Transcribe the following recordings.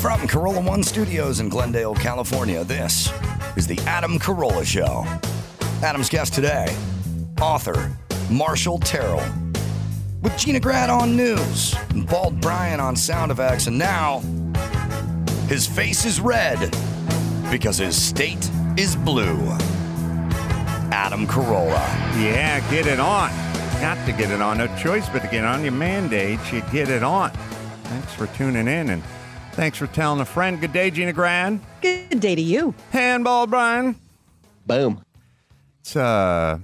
From Corolla One Studios in Glendale, California, this is The Adam Carolla Show. Adam's guest today, author Marshall Terrill. With Gina Grad on news, and Bald Brian on sound effects, and now his face is red because his state is blue. Adam Carolla. Yeah, get it on. Got to get it on. No choice but to get on. Your mandate, you get it on. Thanks for tuning in and thanks for telling a friend. Good day, Gina Grad. Good day to you. Handball, Brian. Boom. It's uh,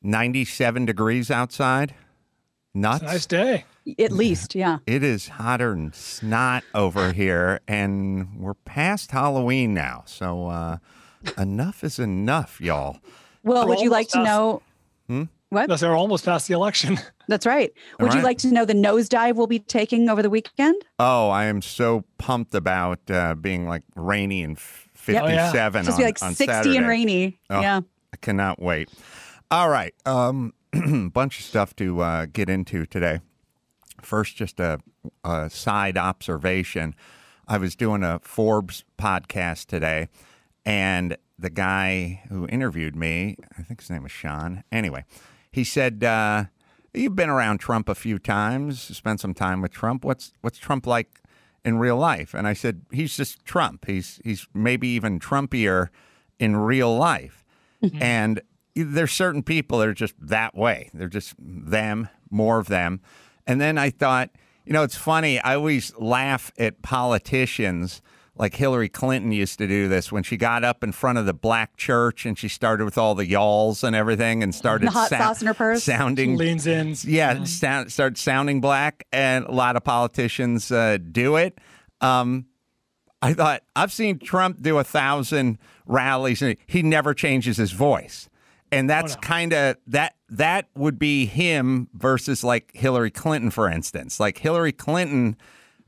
97 degrees outside. Nuts. Nice day. At least, yeah. It is hotter than snot over here, and we're past Halloween now. So uh, enough is enough, y'all. Well, We're would you like to know? Hmm? What? Thus, we're almost past the election. That's right. All Would you like to know the nosedive we'll be taking over the weekend? Oh, I am so pumped about uh, being like rainy and f- Yep. Oh, yeah. 57 It's on, be like on 60 Saturday. and rainy. Oh, Yeah. I cannot wait. All right. Um, bunch of stuff to uh, get into today. First, just a, a side observation. I was doing a Forbes podcast today, and the guy who interviewed me, I think his name was Sean. Anyway, he said, uh, "You've been around Trump a few times, spent some time with Trump. What's what's Trump like in real life?" And I said, "He's just Trump. He's he's maybe even Trumpier in real life." And there's certain people that are just that way. They're just them, more of them. And then I thought, you know, it's funny. I always laugh at politicians like Hillary Clinton used to do this when she got up in front of the black church and she started with all the y'alls and everything and started The hot sauce in her purse. sounding Leans in. yeah, sound, start sounding black, and a lot of politicians uh, do it. Um, I thought I've seen Trump do a thousand rallies, and he never changes his voice, and that's kind of that. That would be him versus like Hillary Clinton, for instance. Like Hillary Clinton,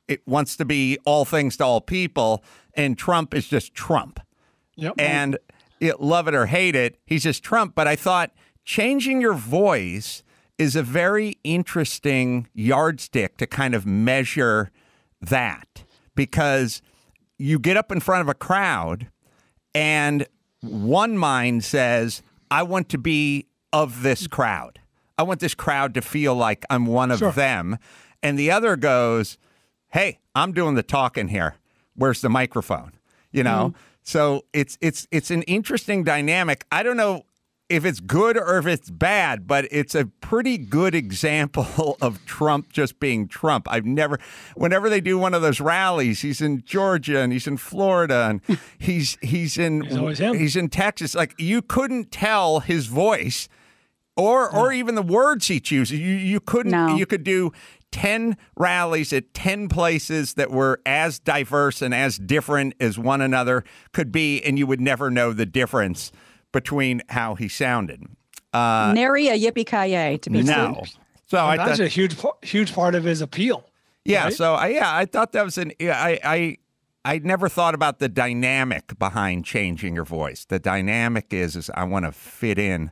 it wants to be all things to all people, and Trump is just Trump Yep. and it, love it or hate it, he's just Trump. But I thought changing your voice is a very interesting yardstick to kind of measure that because you get up in front of a crowd and one mind says, I want to be of this crowd. I want this crowd to feel like I'm one of Sure. them. And the other goes, Hey, I'm doing the talking here. Where's the microphone? You know? Mm. So it's it's it's an interesting dynamic. I don't know if it's good or if it's bad, but it's a pretty good example of Trump just being Trump. I've never, whenever they do one of those rallies, he's in Georgia and he's in Florida and he's he's in He's he's in Texas. Like you couldn't tell his voice or or even the words he chooses. You you couldn't No. you could do 10 rallies at 10 places that were as diverse and as different as one another could be and you would never know the difference between how he sounded. Uh Nary a yippee ki to be no. clear. So I That's thought a huge, huge part of his appeal. yeah, right? so I yeah, I thought that was an yeah, I I I never thought about the dynamic behind changing your voice. The dynamic is is I want to fit in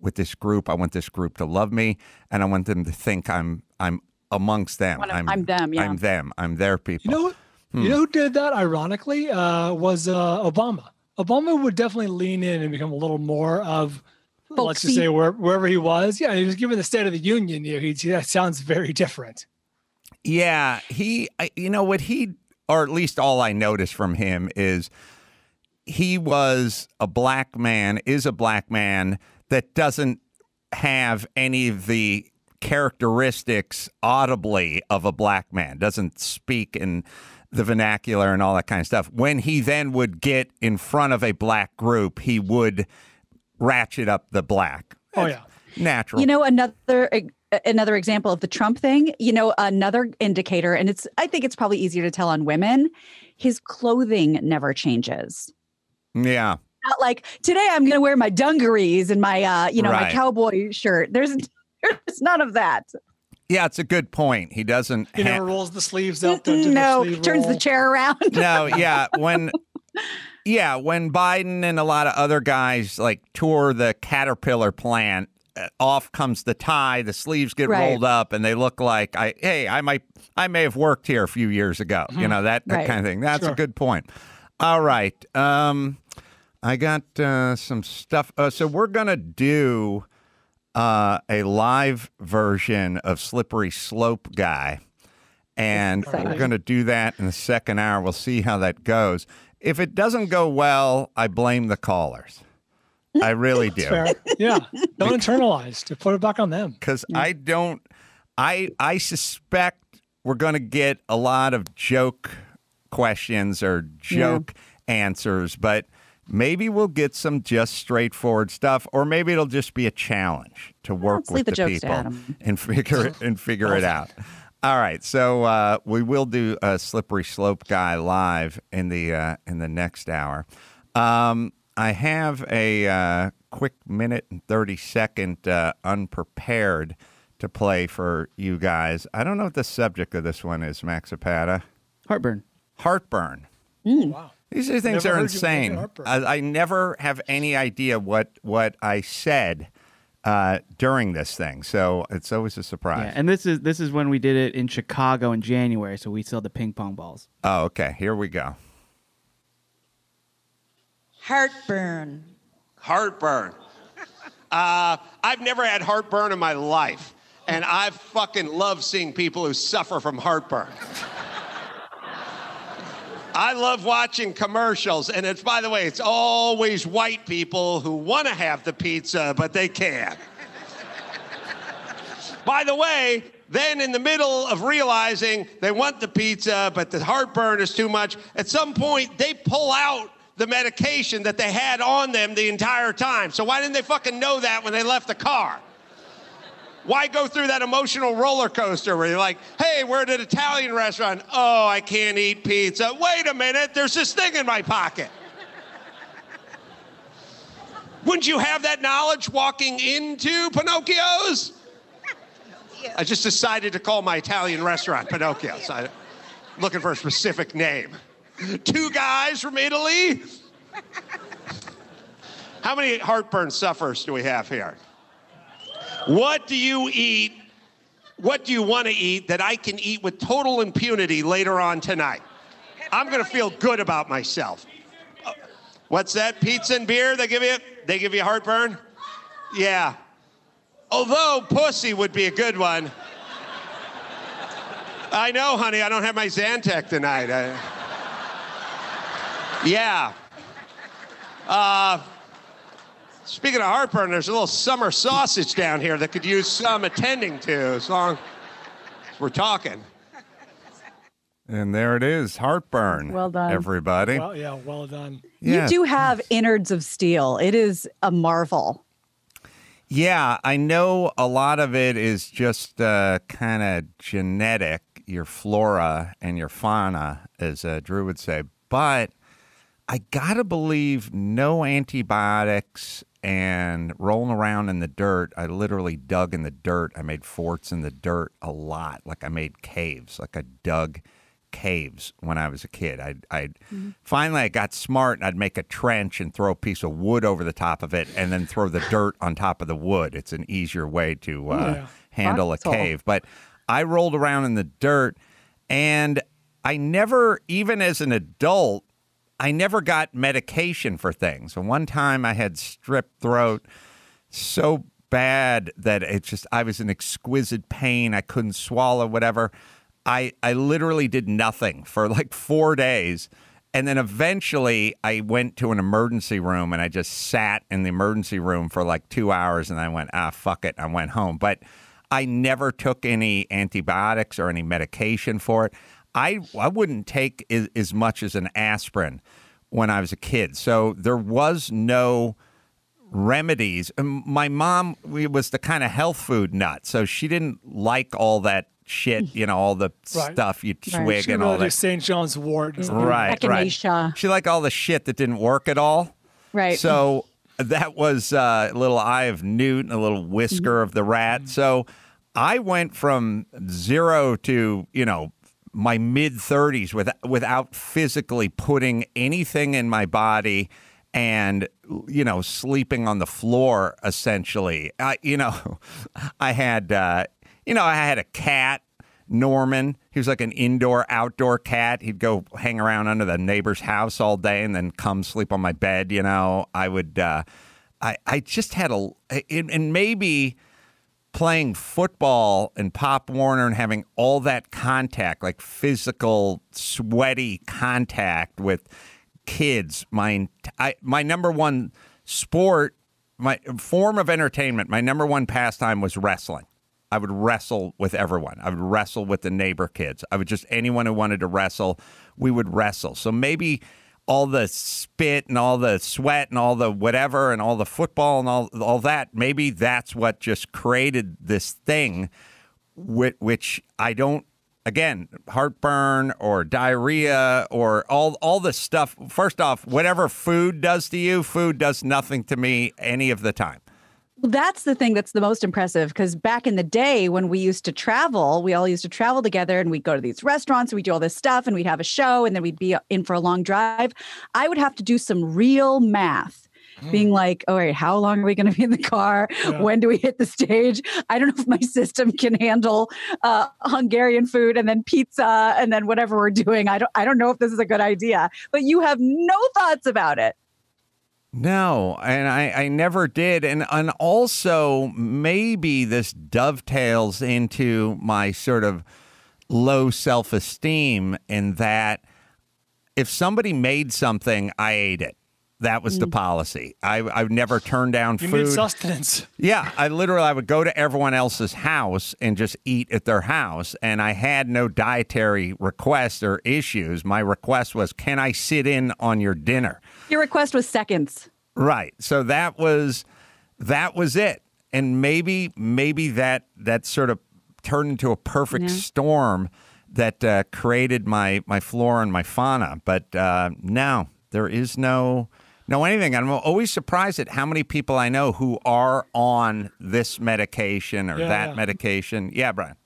with this group. I want this group to love me, and I want them to think I'm I'm amongst them. Wanna- I'm them, yeah. I'm them. I'm their people. You know, what- Hmm. you know who did that? Ironically, uh, was uh, Obama. Obama would definitely lean in and become a little more of, let's just say, where, wherever he was. Yeah, he was given the State of the Union. You know, he that sounds very different. Yeah, he, I, you know, what he, or at least all I noticed from him is he was a black man, is a black man that doesn't have any of the characteristics audibly of a black man, doesn't speak in the vernacular and all that kind of stuff. When he then would get in front of a black group, he would ratchet up the black. Oh yeah. Natural. You know, another another example of the Trump thing, you know, another indicator, and it's I think it's probably easier to tell on women, his clothing never changes. yeah. Not like today I'm gonna wear my dungarees and my uh, you know, Right. my cowboy shirt. There's there's none of that. Yeah, it's a good point. He doesn't He ha- never rolls the sleeves up. doesn't the no, sleeve turns the chair around. no, yeah, when yeah, when Biden and a lot of other guys like tour the Caterpillar plant, uh, off comes the tie, the sleeves get Right. rolled up, and they look like I. Hey, I might, I may have worked here a few years ago. You know that, that Right. kind of thing. That's a good point. All right, um, I got uh, some stuff. Uh, so we're gonna do uh, a live version of Slippery Slope Guy. And we're going to do that in the second hour. We'll see how that goes. If it doesn't go well, I blame the callers. I really do. Fair. Yeah. Don't internalize. To put it back on them. Because I don't, I, I suspect we're going to get a lot of joke questions or joke answers, but maybe we'll get some just straightforward stuff, or maybe it'll just be a challenge to work let's with the the people and figure it and figure it out. All right, so uh, we will do a slippery slope guy live in the uh, in the next hour. Um, I have a uh, quick minute and thirty second uh, unprepared to play for you guys. I don't know what the subject of this one is, Maxipata. Heartburn. Heartburn. Wow. These are things Never are heard you mention insane. I, I never have any idea what what I said uh, during this thing, so it's always a surprise. Yeah, and this is this is when we did it in Chicago in January, so we still had the ping pong balls. oh, okay. Here we go. Heartburn. Heartburn. Uh, I've never had heartburn in my life, and I fucking love seeing people who suffer from heartburn. I love watching commercials, and it's, by the way, it's always white people who want to have the pizza, but they can't. By the way, then in the middle of realizing they want the pizza, but the heartburn is too much, at some point they pull out the medication that they had on them the entire time. So why didn't they fucking know that when they left the car? Why go through that emotional roller coaster where you're like, hey, we're at an Italian restaurant. Oh, I can't eat pizza. Wait a minute, there's this thing in my pocket. Wouldn't you have that knowledge walking into Pinocchio's? I just decided to call my Italian restaurant Pinocchio's. I'm looking for a specific name. Two guys from Italy. How many heartburn sufferers do we have here? What do you eat? What do you want to eat that I can eat with total impunity later on tonight? I'm going to feel good about myself. Uh, What's that? Pizza and beer? They give you? They give you heartburn? Yeah. Although pussy would be a good one. I know, honey. I don't have my Zantac tonight. I- yeah. Uh, speaking of heartburn, there's a little summer sausage down here that could use some attending to as long as we're talking. And there it is, heartburn. Well done. everybody. Well, yeah, well done. yeah. You do have innards of steel. It is a marvel. Yeah, I know a lot of it is just uh, kind of genetic, your flora and your fauna, as uh, Drew would say. But I gotta believe no antibiotics and rolling around in the dirt. I literally dug in the dirt. I made forts in the dirt a lot. Like I made caves. Like I dug caves when I was a kid. I'd, I'd finally I got smart and I'd make a trench and throw a piece of wood over the top of it and then throw the dirt on top of the wood. It's an easier way to uh, Yeah. handle a Foxhole. cave. But I rolled around in the dirt and I never, even as an adult, I never got medication for things. And one time I had strep throat so bad that it just I was in exquisite pain. I couldn't swallow whatever. I I literally did nothing for like 4 days. And then eventually I went to an emergency room and I just sat in the emergency room for like 2 hours and I went, "Ah, fuck it." I went home. But I never took any antibiotics or any medication for it. I I wouldn't take as, as much as an aspirin when I was a kid. So there was no remedies. Um, My mom was the kind of health food nut, so she didn't like all that shit, you know, all the Right. stuff you Right. swig She and all really that. St. John's wort. is- Right, Echinacea. right. She liked all the shit that didn't work at all. Right. So that was uh, a little eye of newt and a little whisker of the rat. So I went from zero to, you know, my mid 30s with, without physically putting anything in my body and you know sleeping on the floor essentially. I you know I had uh, you know I had a cat Norman. He was like an indoor outdoor cat. He'd go hang around under the neighbor's house all day and then come sleep on my bed. You know, I would. Uh, I I just had a and maybe playing football and Pop Warner and having all that contact, like physical, sweaty contact with kids. My I, my number one sport, my form of entertainment, my number one pastime was wrestling. I would wrestle with everyone. I would wrestle with the neighbor kids. I would just anyone who wanted to wrestle, we would wrestle. So maybe all the spit and all the sweat and all the whatever and all the football and all all that, maybe that's what just created this thing which, which I don't again, heartburn or diarrhea or all all the stuff. First off, whatever food does to you, food does nothing to me any of the time. That's the thing that's the most impressive because back in the day when we used to travel, we all used to travel together and we'd go to these restaurants and we'd do all this stuff and we'd have a show and then we'd be in for a long drive. I would have to do some real math being like, all right, how long are we going to be in the car? Yeah. When do we hit the stage? I don't know if my system can handle uh, Hungarian food and then pizza and then whatever we're doing. I don't, I don't know if this is a good idea, but you have no thoughts about it. No, and I, I never did. And and also maybe this dovetails into my sort of low self esteem in that if somebody made something, I ate it. That was the mm. policy. I I never turned down you food. sustenance. Yeah, I literally I would go to everyone else's house and just eat at their house, and I had no dietary requests or issues. My request was, "Can I sit in on your dinner?" Your request was seconds. Right. So that was that was it. And maybe maybe that that sort of turned into a perfect yeah. storm that uh, created my my flora and my fauna. But uh, no, there is no no anything. I'm always surprised at how many people I know who are on this medication or yeah, that yeah. medication. Yeah, Brian.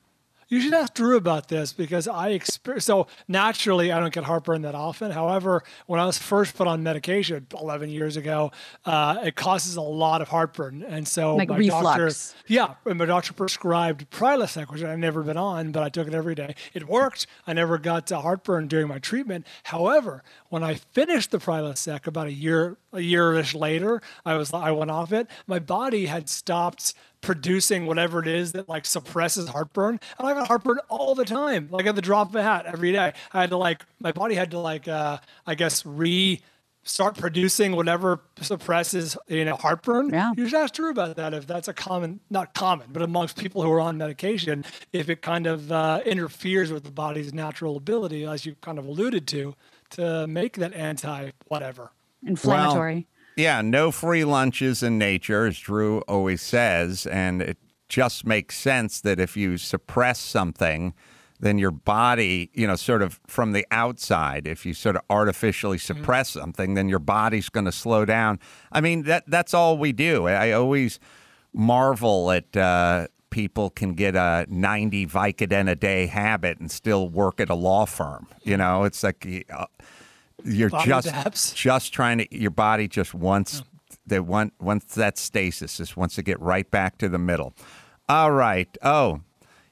You should ask Drew about this because I experience. So naturally, I don't get heartburn that often. However, when I was first put on medication 11 years ago, uh, it causes a lot of heartburn, and so like my reflux. doctor, yeah, my doctor prescribed Prilosec, which I've never been on, but I took it every day. It worked. I never got uh, heartburn during my treatment. However, when I finished the Prilosec about a year, a year-ish later, I was I went off it. My body had stopped producing whatever it is that like suppresses heartburn. And I got heartburn all the time, like at the drop of a hat every day. I had to like my body had to like uh I guess re start producing whatever suppresses you know heartburn. Yeah. You should ask Drew about that if that's a common not common, but amongst people who are on medication, if it kind of uh, interferes with the body's natural ability, as you kind of alluded to, to make that anti whatever. Inflammatory. Yeah, no free lunches in nature, as Drew always says. And it just makes sense that if you suppress something, then your body, you know, sort of from the outside, if you sort of artificially mm-hmm. suppress mm-hmm. something, then your body's going to slow down. I mean, that that's all we do. I always marvel at uh, people can get a 90 Vicodin a day habit and still work at a law firm. You know, it's like. You're body just adapts. just trying to your body just wants oh. they want wants that stasis just wants to get right back to the middle all right oh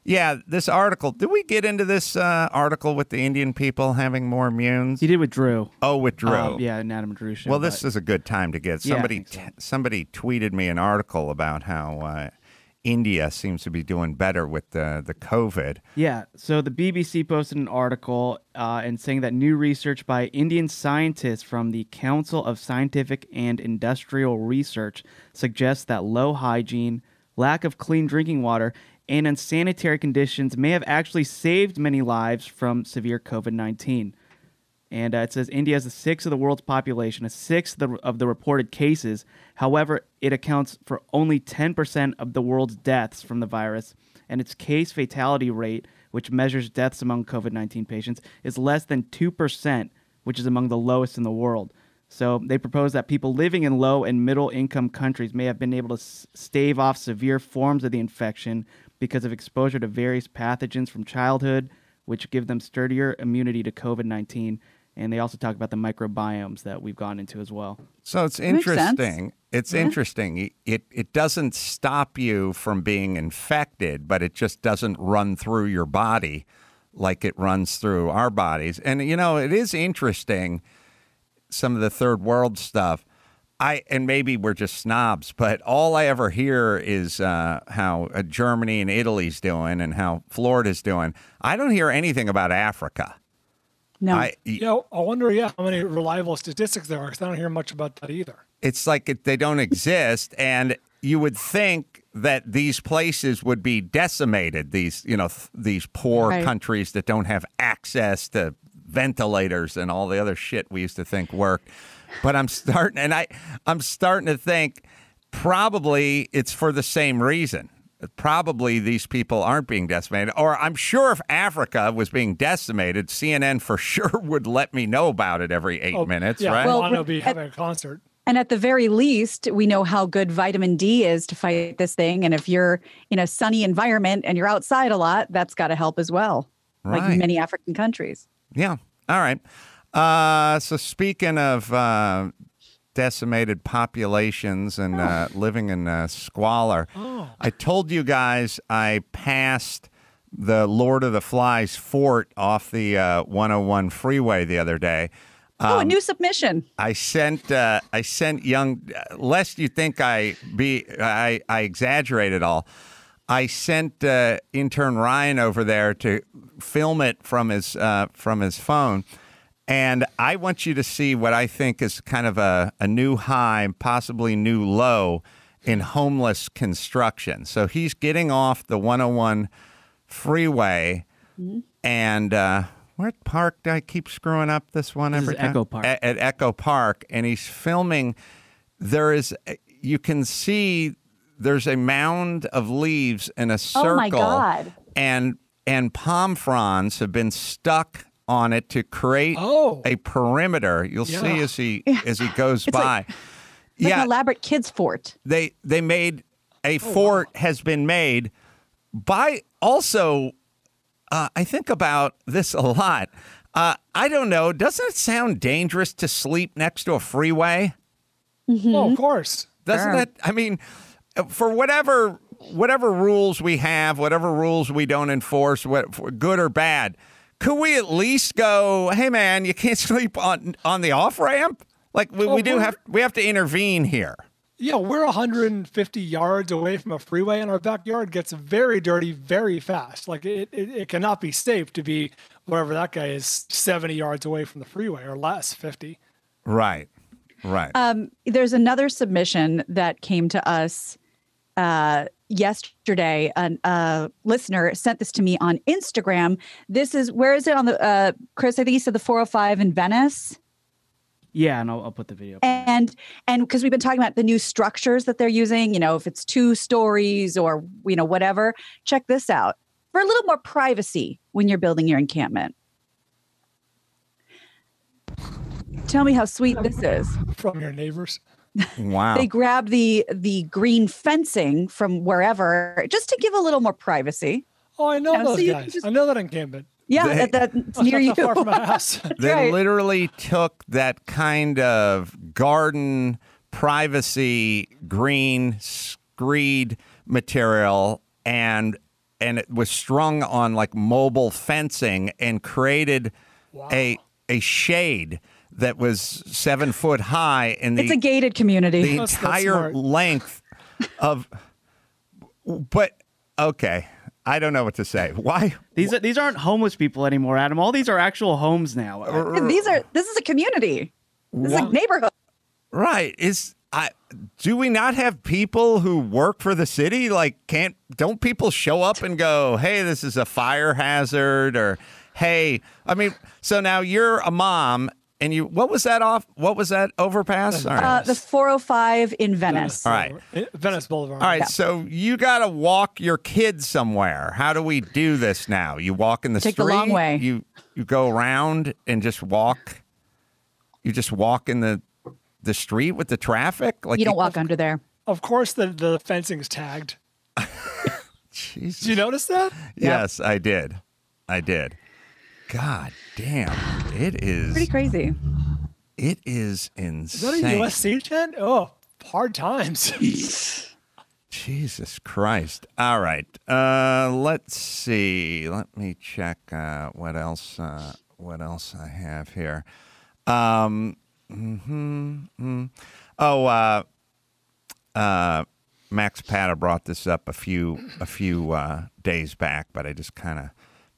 yeah this article did we get into this uh, article with the indian people having more immunes you did with drew oh with drew um, yeah and adam drew show, well this but... is a good time to get somebody yeah, so. somebody tweeted me an article about how uh, India seems to be doing better with the the COVID. Yeah. So the BBC posted an article uh, and saying that new research by Indian scientists from the Council of Scientific and Industrial Research suggests that low hygiene, lack of clean drinking water, and unsanitary conditions may have actually saved many lives from severe COVID nineteen. And uh, it says India is a sixth of the world's population, a sixth of the, of the reported cases. However, it accounts for only 10% of the world's deaths from the virus, and its case fatality rate, which measures deaths among COVID 19 patients, is less than 2%, which is among the lowest in the world. So they propose that people living in low and middle income countries may have been able to stave off severe forms of the infection because of exposure to various pathogens from childhood, which give them sturdier immunity to COVID 19 And they also talk about the microbiomes that we've gone into as well. So it's interesting. It's interesting. It it doesn't stop you from being infected, but it just doesn't run through your body like it runs through our bodies. And you know, it is interesting some of the third world stuff. I and maybe we're just snobs, but all I ever hear is uh, how uh, Germany and Italy's doing and how Florida's doing. I don't hear anything about Africa. No. I, You know, I wonder, yeah, how many reliable statistics there are because I don't hear much about that either. it's like it, they don't exist and you would think that these places would be decimated these you know th- these poor Right. countries that don't have access to ventilators and all the other shit we used to think worked but i'm starting and i i'm starting to think probably it's for the same reason probably these people aren't being decimated or i'm sure if africa was being decimated cnn for sure would let me know about it every eight Oh, minutes yeah, right Well, Well, I'll be having a concert. And at the very least, we know how good vitamin D is to fight this thing. And if you're in a sunny environment and you're outside a lot, that's got to help as well, like Right. many African countries. Yeah. All right. Uh, so speaking of uh, decimated populations and uh, living in uh, squalor, I told you guys I passed the Lord of the Flies fort off the uh, 101 freeway the other day. oh, Um, a new submission. I sent uh, I sent young lest you think I be I I exaggerate it all. I sent uh, intern Ryan over there to film it from his uh, from his phone, and I want you to see what I think is kind of a, a new high, possibly new low in homeless construction. So he's getting off the 101 freeway, and uh, what park do I keep screwing up this one This every is time? Echo Park. At, at Echo Park, and he's filming. There is, you can see there's a mound of leaves in a circle, Oh, my God. and and palm fronds have been stuck on it to create Oh. a perimeter. You'll see as he as he goes It's by. like- It's like yeah, an elaborate kids fort. they they made a Oh, fort has been made by also uh, I think about this a lot. Uh, I don't know. Doesn't it sound dangerous to sleep next to a freeway? Oh, of course. Doesn't Sure. it? I mean, for whatever whatever rules we have, whatever rules we don't enforce, what, for good or bad, could we at least go? Hey, man, you can't sleep on on the off ramp. Like we, Oh, we do have we have to intervene here. Yeah, we're 150 yards away from a freeway, and our backyard gets very dirty very fast. Like it, it, it cannot be safe to be wherever that guy is 70 yards away from the freeway or less, 50. Right. Right. Um, there's another submission that came to us uh, yesterday. An- A listener sent this to me on Instagram. This is where is it on the uh, Chris? I think he said the 405 in Venice. Yeah, and I'll, I'll put the video. up and and because we've been talking about the new structures that they're using you know if it's two stories or you know whatever check this out for a little more privacy when you're building your encampment tell me how sweet this is from your neighbors. Wow. they grabbed the the green fencing from wherever just to give a little more privacy Oh, I know Yeah, so those you guys. just- I know that encampment. yeah They- that, that's That's near not you that far from my house. They Right. literally took that kind of garden privacy green screed material and and it was strung on like mobile fencing and created a a shade that was seven foot high in the it's a gated community the That's- that's entire smart. length of but okay i don't know what to say why These are, these aren't homeless people anymore, Adam. All these are actual homes now. Uh, uh, these are this is a community this is a neighborhood Right. Is I do we not have people who work for the city? Like can't don't people show up and go, "Hey, this is a fire hazard," or "Hey, I mean, so now you're a mom and you what was that off? What was that overpass? All right. uh, the 405 in venice All right. Venice Boulevard. All right, so you got to walk your kids somewhere. How do we do this now? You walk in the Take the street. long way. You you go around and just walk. You just walk in the the street with the traffic. Like you don't walk under there Of course, the, the fencing's tagged. Jesus. Did you notice that? Yes, I did. I did. God damn. It is. Pretty crazy. It is Is that a. USC chant? Oh, hard times. Jesus Christ. All right. Uh, let's see. Let me check uh, what else. Uh, what else I have here. Um, mhm, mm. Oh, uh, uh, Max Pata brought this up a few a few uh, days back, but I just kind of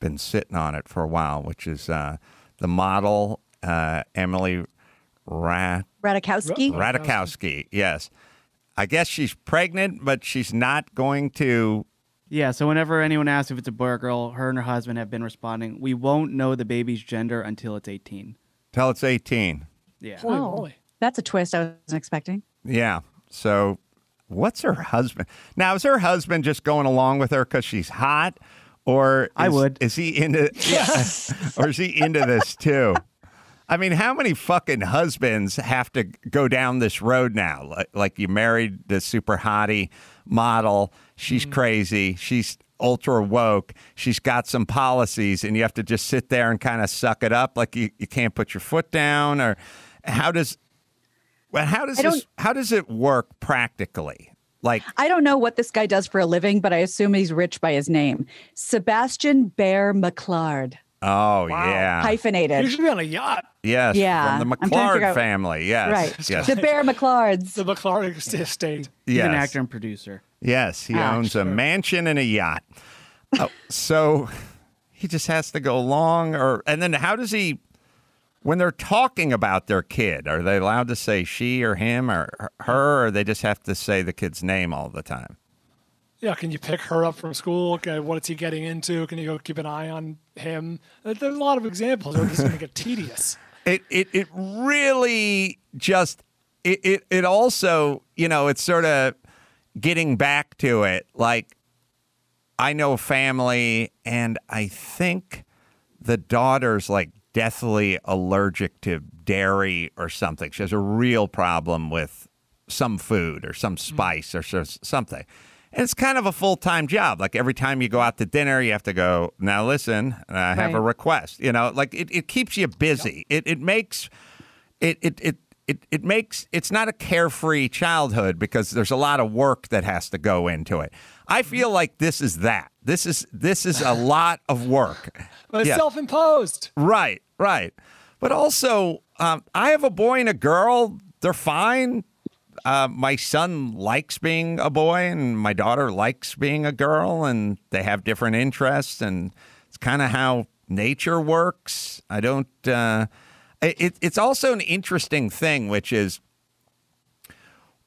been sitting on it for a while, which is uh, the model uh, Emily Rat. Ratajkowski. Ratajkowski, yes. I guess she's pregnant, but she's not going to. Yeah, so whenever anyone asks if it's a boy or girl, her and her husband have been responding, we won't know the baby's gender until it's 18. Till it's 18. Yeah. Holy Oh, moly. that's a twist I wasn't expecting. Yeah. So, what's her husband? Now, is her husband just going along with her because she's hot, or I is- would. Is he into? Yeah, or is he into this too? I mean, how many fucking husbands have to go down this road now? Like, like you married the super hottie model. She's mm. crazy. She's ultra woke. She's got some policies, and you have to just sit there and kind of suck it up. Like you, you can't put your foot down, or how does well, how does this how does it work practically? Like I don't know what this guy does for a living, but I assume he's rich by his name. Sebastian Bear McClard, oh yeah. You hyphenated. should be on a yacht. Yes, Yeah, from the I'm trying to figure McClard out- family. Yes. Right. Yes. The Bear McClards. The McClarty estate. He's an actor and producer. Yes, he Ah, owns a mansion and a yacht. Oh, so he just has to go along or and then how does he when they're talking about their kid, are they allowed to say she or him or her or they just have to say the kid's name all the time? Yeah, can you pick her up from school? Okay, what is he getting into? Can you go keep an eye on him? There's a lot of examples. It's going to get tedious. it it it really just it it, it also you know it's sort of getting back to it like i know family and i think the daughter's like deathly allergic to dairy or something. She has a real problem with some food or some mm. spice or something. And it's kind of a full-time job. Like every time you go out to dinner you have to go now listen i have a request. You know like it, it keeps you busy. It, it makes it, it it it it makes it's not a carefree childhood because there's a lot of work that has to go into it. I mm-hmm. feel like this is that this is this is a lot of work. But it's Yeah. self-imposed. right right. But also um, i have a boy and a girl. They're fine. Uh, my son likes being a boy and my daughter likes being a girl and they have different interests and it's kind of how nature works. I don't uh, it, it's also an interesting thing which is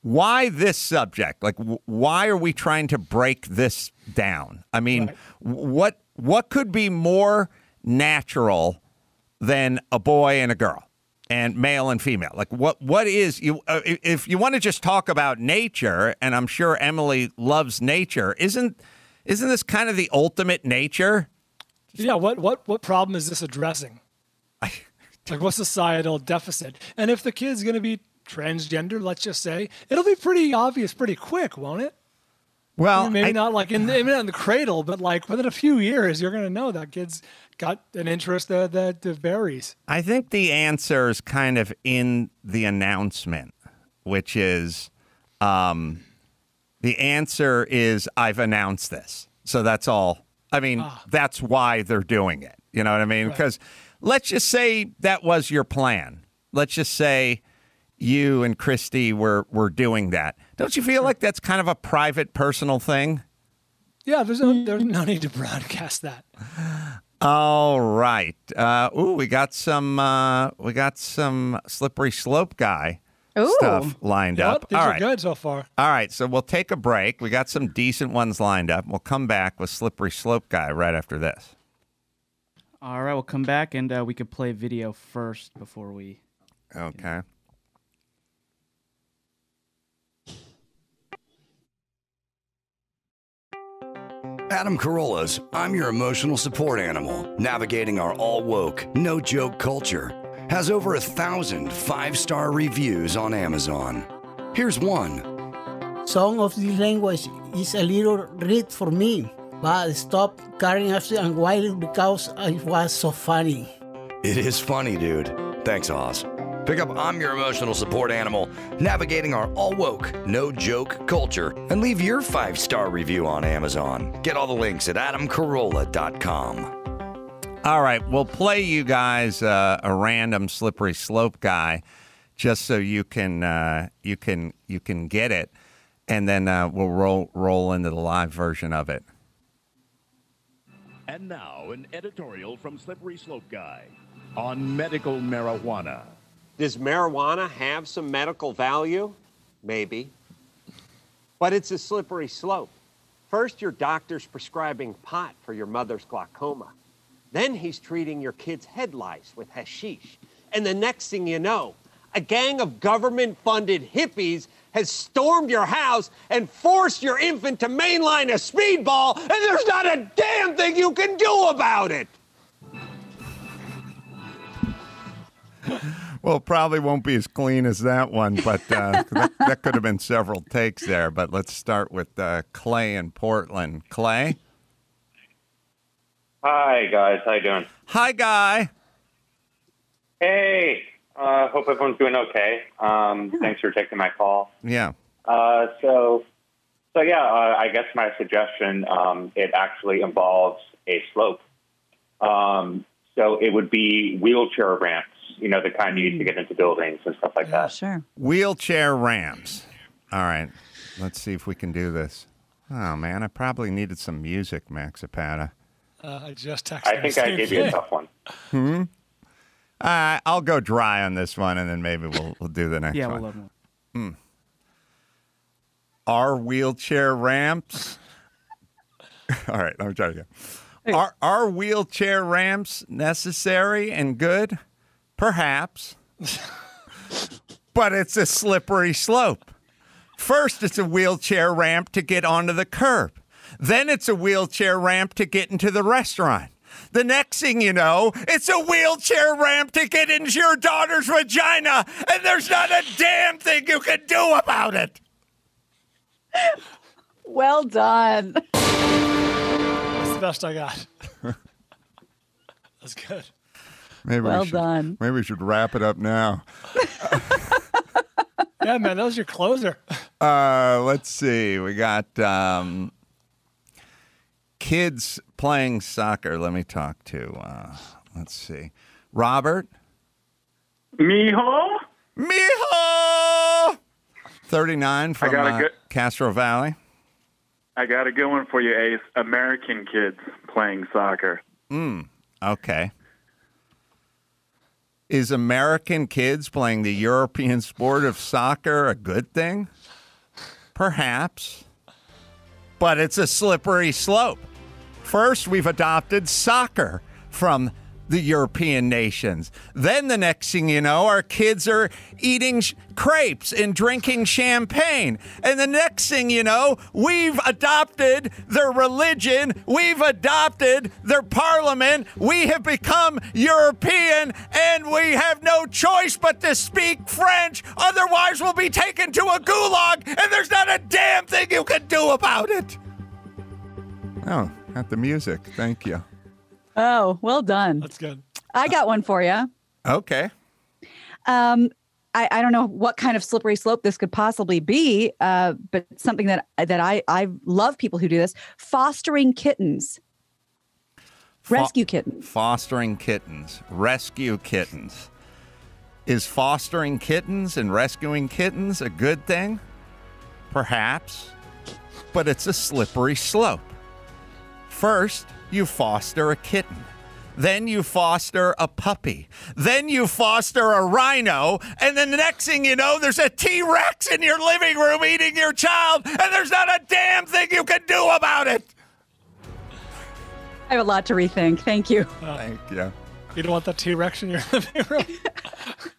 why this subject? Like w- why are we trying to break this down? I mean w- what what could be more natural than a boy and a girl and male and female? Like what what is you uh, if you want to just talk about nature and i'm sure emily loves nature isn't isn't this kind of the ultimate nature? Yeah, what what what problem is this addressing? like what societal deficit? And if the kid's going to be transgender, let's just say, it'll be pretty obvious pretty quick, won't it? well maybe I- not like in maybe not in the cradle, but like within a few years, you're going to know that kid's got an interest that that, that varies. I think the answer is kind of in the announcement, which is um, the answer is I've announced this. So that's all. I mean, that's why they're doing it. You know what I mean? Because let's just say that was your plan. Let's just say you and Christy were, were doing that. Don't you feel like that's kind of a private, personal thing? Yeah, there's no there's no need to broadcast that. All right. Uh, ooh, we got some. Uh, we got some slippery slope guy Ooh. stuff lined Yep, up. these All are good so far. All right. So we'll take a break. We got some decent ones lined up. We'll come back with slippery slope guy right after this. All right, we'll come back and uh, we could play video first before we. Okay. Adam Carolla's I'm Your Emotional Support Animal, navigating our all woke, no joke culture, has over a thousand five star reviews on Amazon. Here's one Song of the language is a little read for me. but stop carrying after and why? Because it was so funny. It is funny, dude. Thanks, Oz. Pick up I'm Your Emotional Support Animal, navigating our all woke, no joke culture, and leave your five star review on Amazon. Get all the links at adamcarolla.com. All right, we'll play you guys uh, a random slippery slope guy, just so you can uh, you can you can get it, and then uh, we'll roll roll into the live version of it. And now, an editorial from Slippery Slope Guy on medical marijuana. Does marijuana have some medical value? Maybe. But it's a slippery slope. First, your doctor's prescribing pot for your mother's glaucoma. Then he's treating your kid's head lice with hashish. And the next thing you know, a gang of government funded hippies has stormed your house and forced your infant to mainline a speedball, and there's not a damn thing you can do about it. Well, it probably won't be as clean as that one, but uh, that, that could have been several takes there. But let's start with uh, Clay in Portland. Clay, Hi guys, how you doing? hi, guy. Hey, uh, hope everyone's doing okay. Um, thanks for taking my call. Yeah. Uh, so, so yeah, uh, I guess my suggestion um, it actually involves a slope. Um, so it would be wheelchair ramps, you know, the kind you use to get into buildings and stuff like that. Sure. Wheelchair ramps. All right. Let's see if we can do this. Oh, man. I probably needed some music, Maxipata. Uh, I just texted. I think I same gave you a tough one. Hmm? Uh, I'll go dry on this one, and then maybe we'll, we'll do the next Yeah, one. we'll love more. Hmm. Are wheelchair ramps? All right, let me try it again. Are, are wheelchair ramps necessary and good? Perhaps. but it's a slippery slope. First, it's a wheelchair ramp to get onto the curb. Then it's a wheelchair ramp to get into the restaurant. The next thing you know, it's a wheelchair ramp to get into your daughter's vagina, and there's not a damn thing you can do about it. Well done. That's the best I got. That's good. Maybe Well we should, done. Maybe we should wrap it up now. Yeah, man, that was your closer. Uh, let's see. We got um, kids playing soccer. Let me talk to. Uh, let's see. Robert. Mijo? Mijo. Thirty-nine from got a uh, good- Castro Valley. I got a good one for you, Ace. American kids playing soccer. Mm, okay. Is American kids playing the European sport of soccer a good thing? Perhaps. But it's a slippery slope. First, we've adopted soccer from the European nations. Then, the next thing you know, our kids are eating crepes and drinking champagne. And the next thing you know, we've adopted their religion, we've adopted their parliament, we have become European, and we have no choice but to speak French. Otherwise, we'll be taken to a gulag, and there's not a damn thing you can do about it. Oh, at the music. Thank you. Oh, well done. That's good. I got one for you. Okay. Um, I, I don't know what kind of slippery slope this could possibly be, uh, but something that that I I love people who do this: fostering kittens, rescue kittens. Fostering kittens, rescue kittens. Is fostering kittens and rescuing kittens a good thing? Perhaps, but it's a slippery slope. First, you foster a kitten. Then you foster a puppy. Then you foster a rhino. And then the next thing you know, there's a T Rex in your living room eating your child, and there's not a damn thing you can do about it. I have a lot to rethink. Thank you. Thank you. You don't want that T Rex in your living room.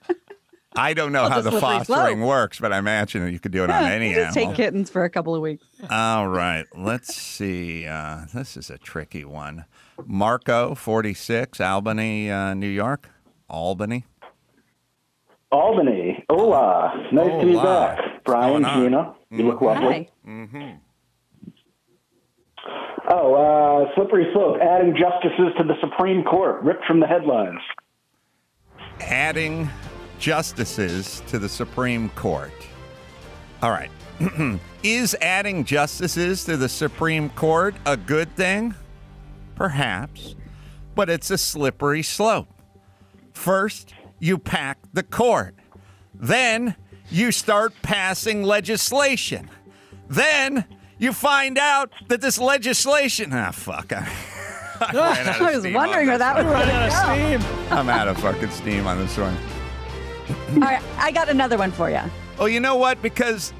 I don't know Well, how the fostering slope. works, but I imagine you could do it on any you just animal. take kittens for a couple of weeks. All right, let's see. Uh, this is a tricky one. Marco, 46, Albany, uh, New York. Albany. Albany. Hola. Nice to be Hola. back. Brian, going on? Gina, you look lovely. Mm-hmm. Oh, uh, slippery slope, adding justices to the Supreme Court, ripped from the headlines. Adding justices to the Supreme Court. All right. Is adding justices to the Supreme Court a good thing? Perhaps. But it's a slippery slope. First, you pack the court. Then, you start passing legislation. Then, you find out that this legislation. Ah, fuck. I, I ran out of I was wondering where that was one. going Run out of steam. I'm out of fucking steam on this one. Go. All right, I got another one for you. Oh, you know what? Because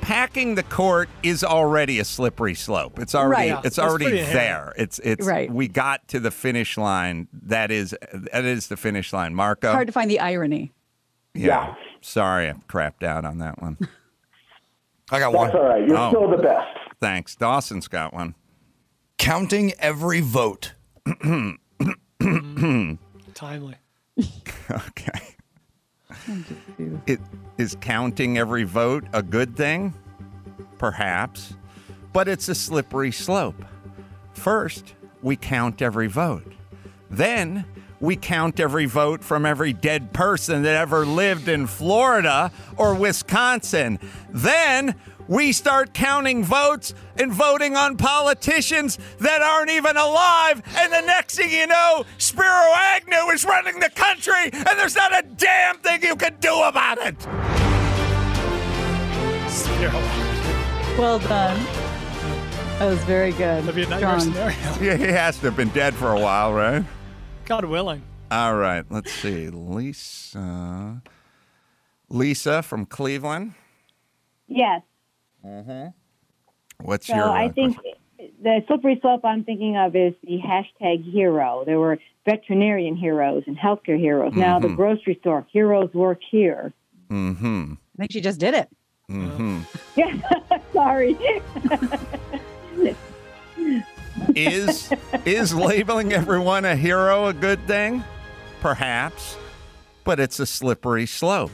packing the court is already a slippery slope. It's already Right. it's That's already there. It's it's Right. we got to the finish line. That is that is the finish line. Marco. Hard to find the irony. yeah. Sorry, I crapped out on that one. I got one. That's all right. You're Oh. still the best. Thanks. Dawson's got one. Counting every vote. Mm-hmm. Timely. Okay. It is counting every vote a good thing? Perhaps. But it's a slippery slope. First, we count every vote. Then, we count every vote from every dead person that ever lived in Florida or Wisconsin. Then, we start counting votes and voting on politicians that aren't even alive. And the next thing you know, Spiro Agnew is running the country, and there's not a damn thing you can do about it. Zero. Well done. That was very good. That'd be a nightmare scenario. Yeah, he has to have been dead for a while, right? God willing. All right, let's see. Lisa. Lisa from Cleveland. Yes. What's So your I uh, think the slippery slope I'm thinking of is the hashtag hero. There were veterinarian heroes and healthcare heroes. Now the Mhm. grocery store heroes work here. Mm-hmm. I think she just did it. Mm-hmm. Yeah, sorry. is is labeling everyone a hero a good thing? Perhaps, but it's a slippery slope.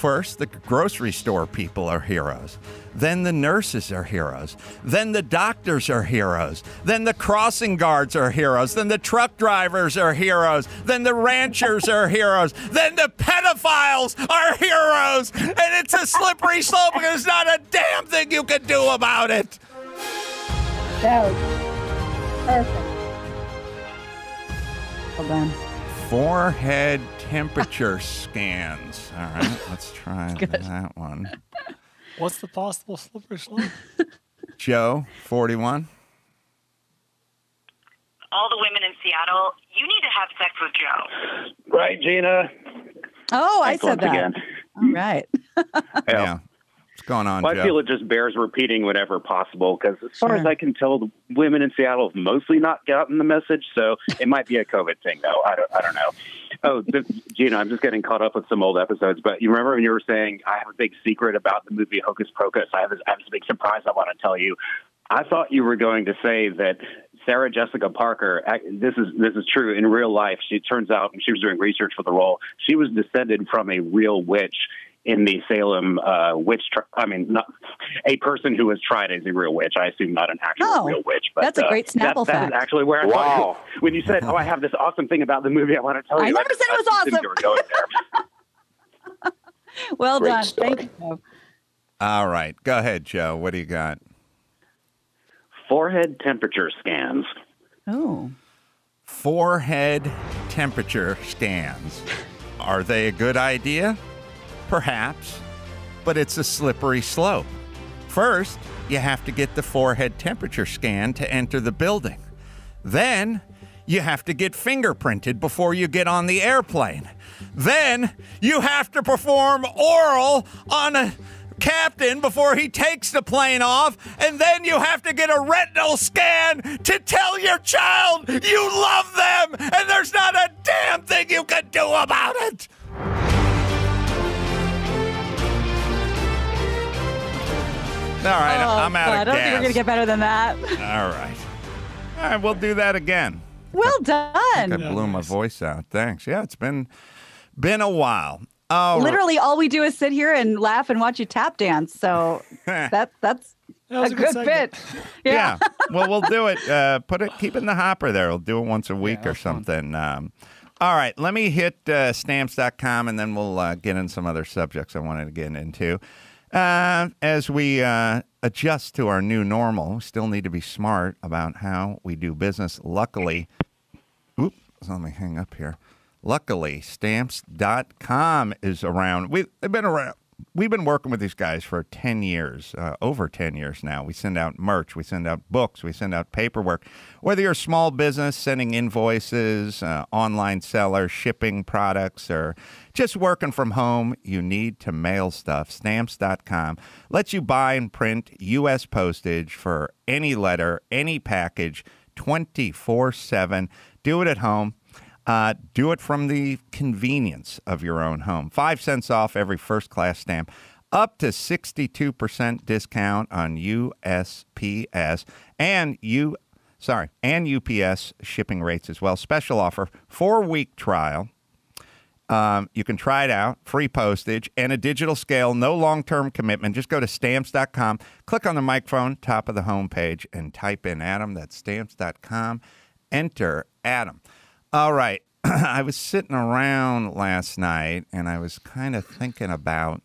First, the grocery store people are heroes. Then the nurses are heroes. Then the doctors are heroes. Then the crossing guards are heroes. Then the truck drivers are heroes. Then the ranchers are heroes. Then the pedophiles are heroes. And it's a slippery slope because there's not a damn thing you can do about it. That was perfect. Well done. Forehead temperature scans. All right, let's try that one. What's the possible slippery slope? Joe, 41. all the women in Seattle, you need to have sex with Joe. Right, Gina? Oh, I said that. again. All right. Yeah. What's going on, Well, Joe? I feel it just bears repeating whenever possible because, as far as I can tell, the women in Seattle have mostly not gotten the message. So it might be a COVID thing, though. I don't, I don't know. Oh, this, Gina, I'm just getting caught up with some old episodes. But you remember when you were saying, I have a big secret about the movie Hocus Pocus? I have, this, I have this big surprise I want to tell you. I thought you were going to say that Sarah Jessica Parker. This is this is true in real life. She turns out when she was doing research for the role, she was descended from a real witch in the Salem uh, witch. Tr- I mean, not a person who was tried as a real witch. I assume not an actual Oh, real witch. But that's a uh, great Snapple that, that is actually where I Wow. thought when you said, "Oh, I have this awesome thing about the movie I want to tell you." I never just- said it was just assumed awesome. You were going there. Well Great done. story. Thank you. Joe. All right. Go ahead, Joe. What do you got? Forehead temperature scans. Oh. Forehead temperature scans. Are they a good idea? Perhaps, but it's a slippery slope. First, you have to get the forehead temperature scan to enter the building. Then, you have to get fingerprinted before you get on the airplane. Then, you have to perform oral on a captain before he takes the plane off. And then you have to get a retinal scan to tell your child you love them. And there's not a damn thing you can do about it. All right, Oh, I'm out God, of I don't think we're going to get better than that. All right. All right, we'll do that again. Well done. I done. blew my voice out. Thanks. Yeah, it's been been a while. Oh, Literally, all we do is sit here and laugh and watch you tap dance. So that that's That was a a good good bit. Yeah. well, we'll do it. Uh, put it, keep it in the hopper there. We'll do it once a week or something. Um, all right. Let me hit uh, stamps.com and then we'll uh, get in some other subjects I wanted to get into. Uh, as we uh, adjust to our new normal, we still need to be smart about how we do business. Luckily, Oop, let me hang up here. Luckily, stamps.com is around. We, they've been around. We've been working with these guys for 10 years, uh, over 10 years now. We send out merch, we send out books, we send out paperwork. Whether you're a small business sending invoices, uh, online seller, shipping products, or just working from home, you need to mail stuff. Stamps.com lets you buy and print U.S. postage for any letter, any package, 24 7. Do it at home. Uh, do it from the convenience of your own home. Five cents off every first class stamp, up to 62% discount on USPS and U. sorry, and UPS shipping rates as well. Special offer, four week trial. Um, you can try it out, free postage and a digital scale, no long term commitment. Just go to stamps.com, click on the microphone, top of the homepage, and type in Adam. That's stamps.com. Enter Adam. All right. I was sitting around last night and I was kind of thinking about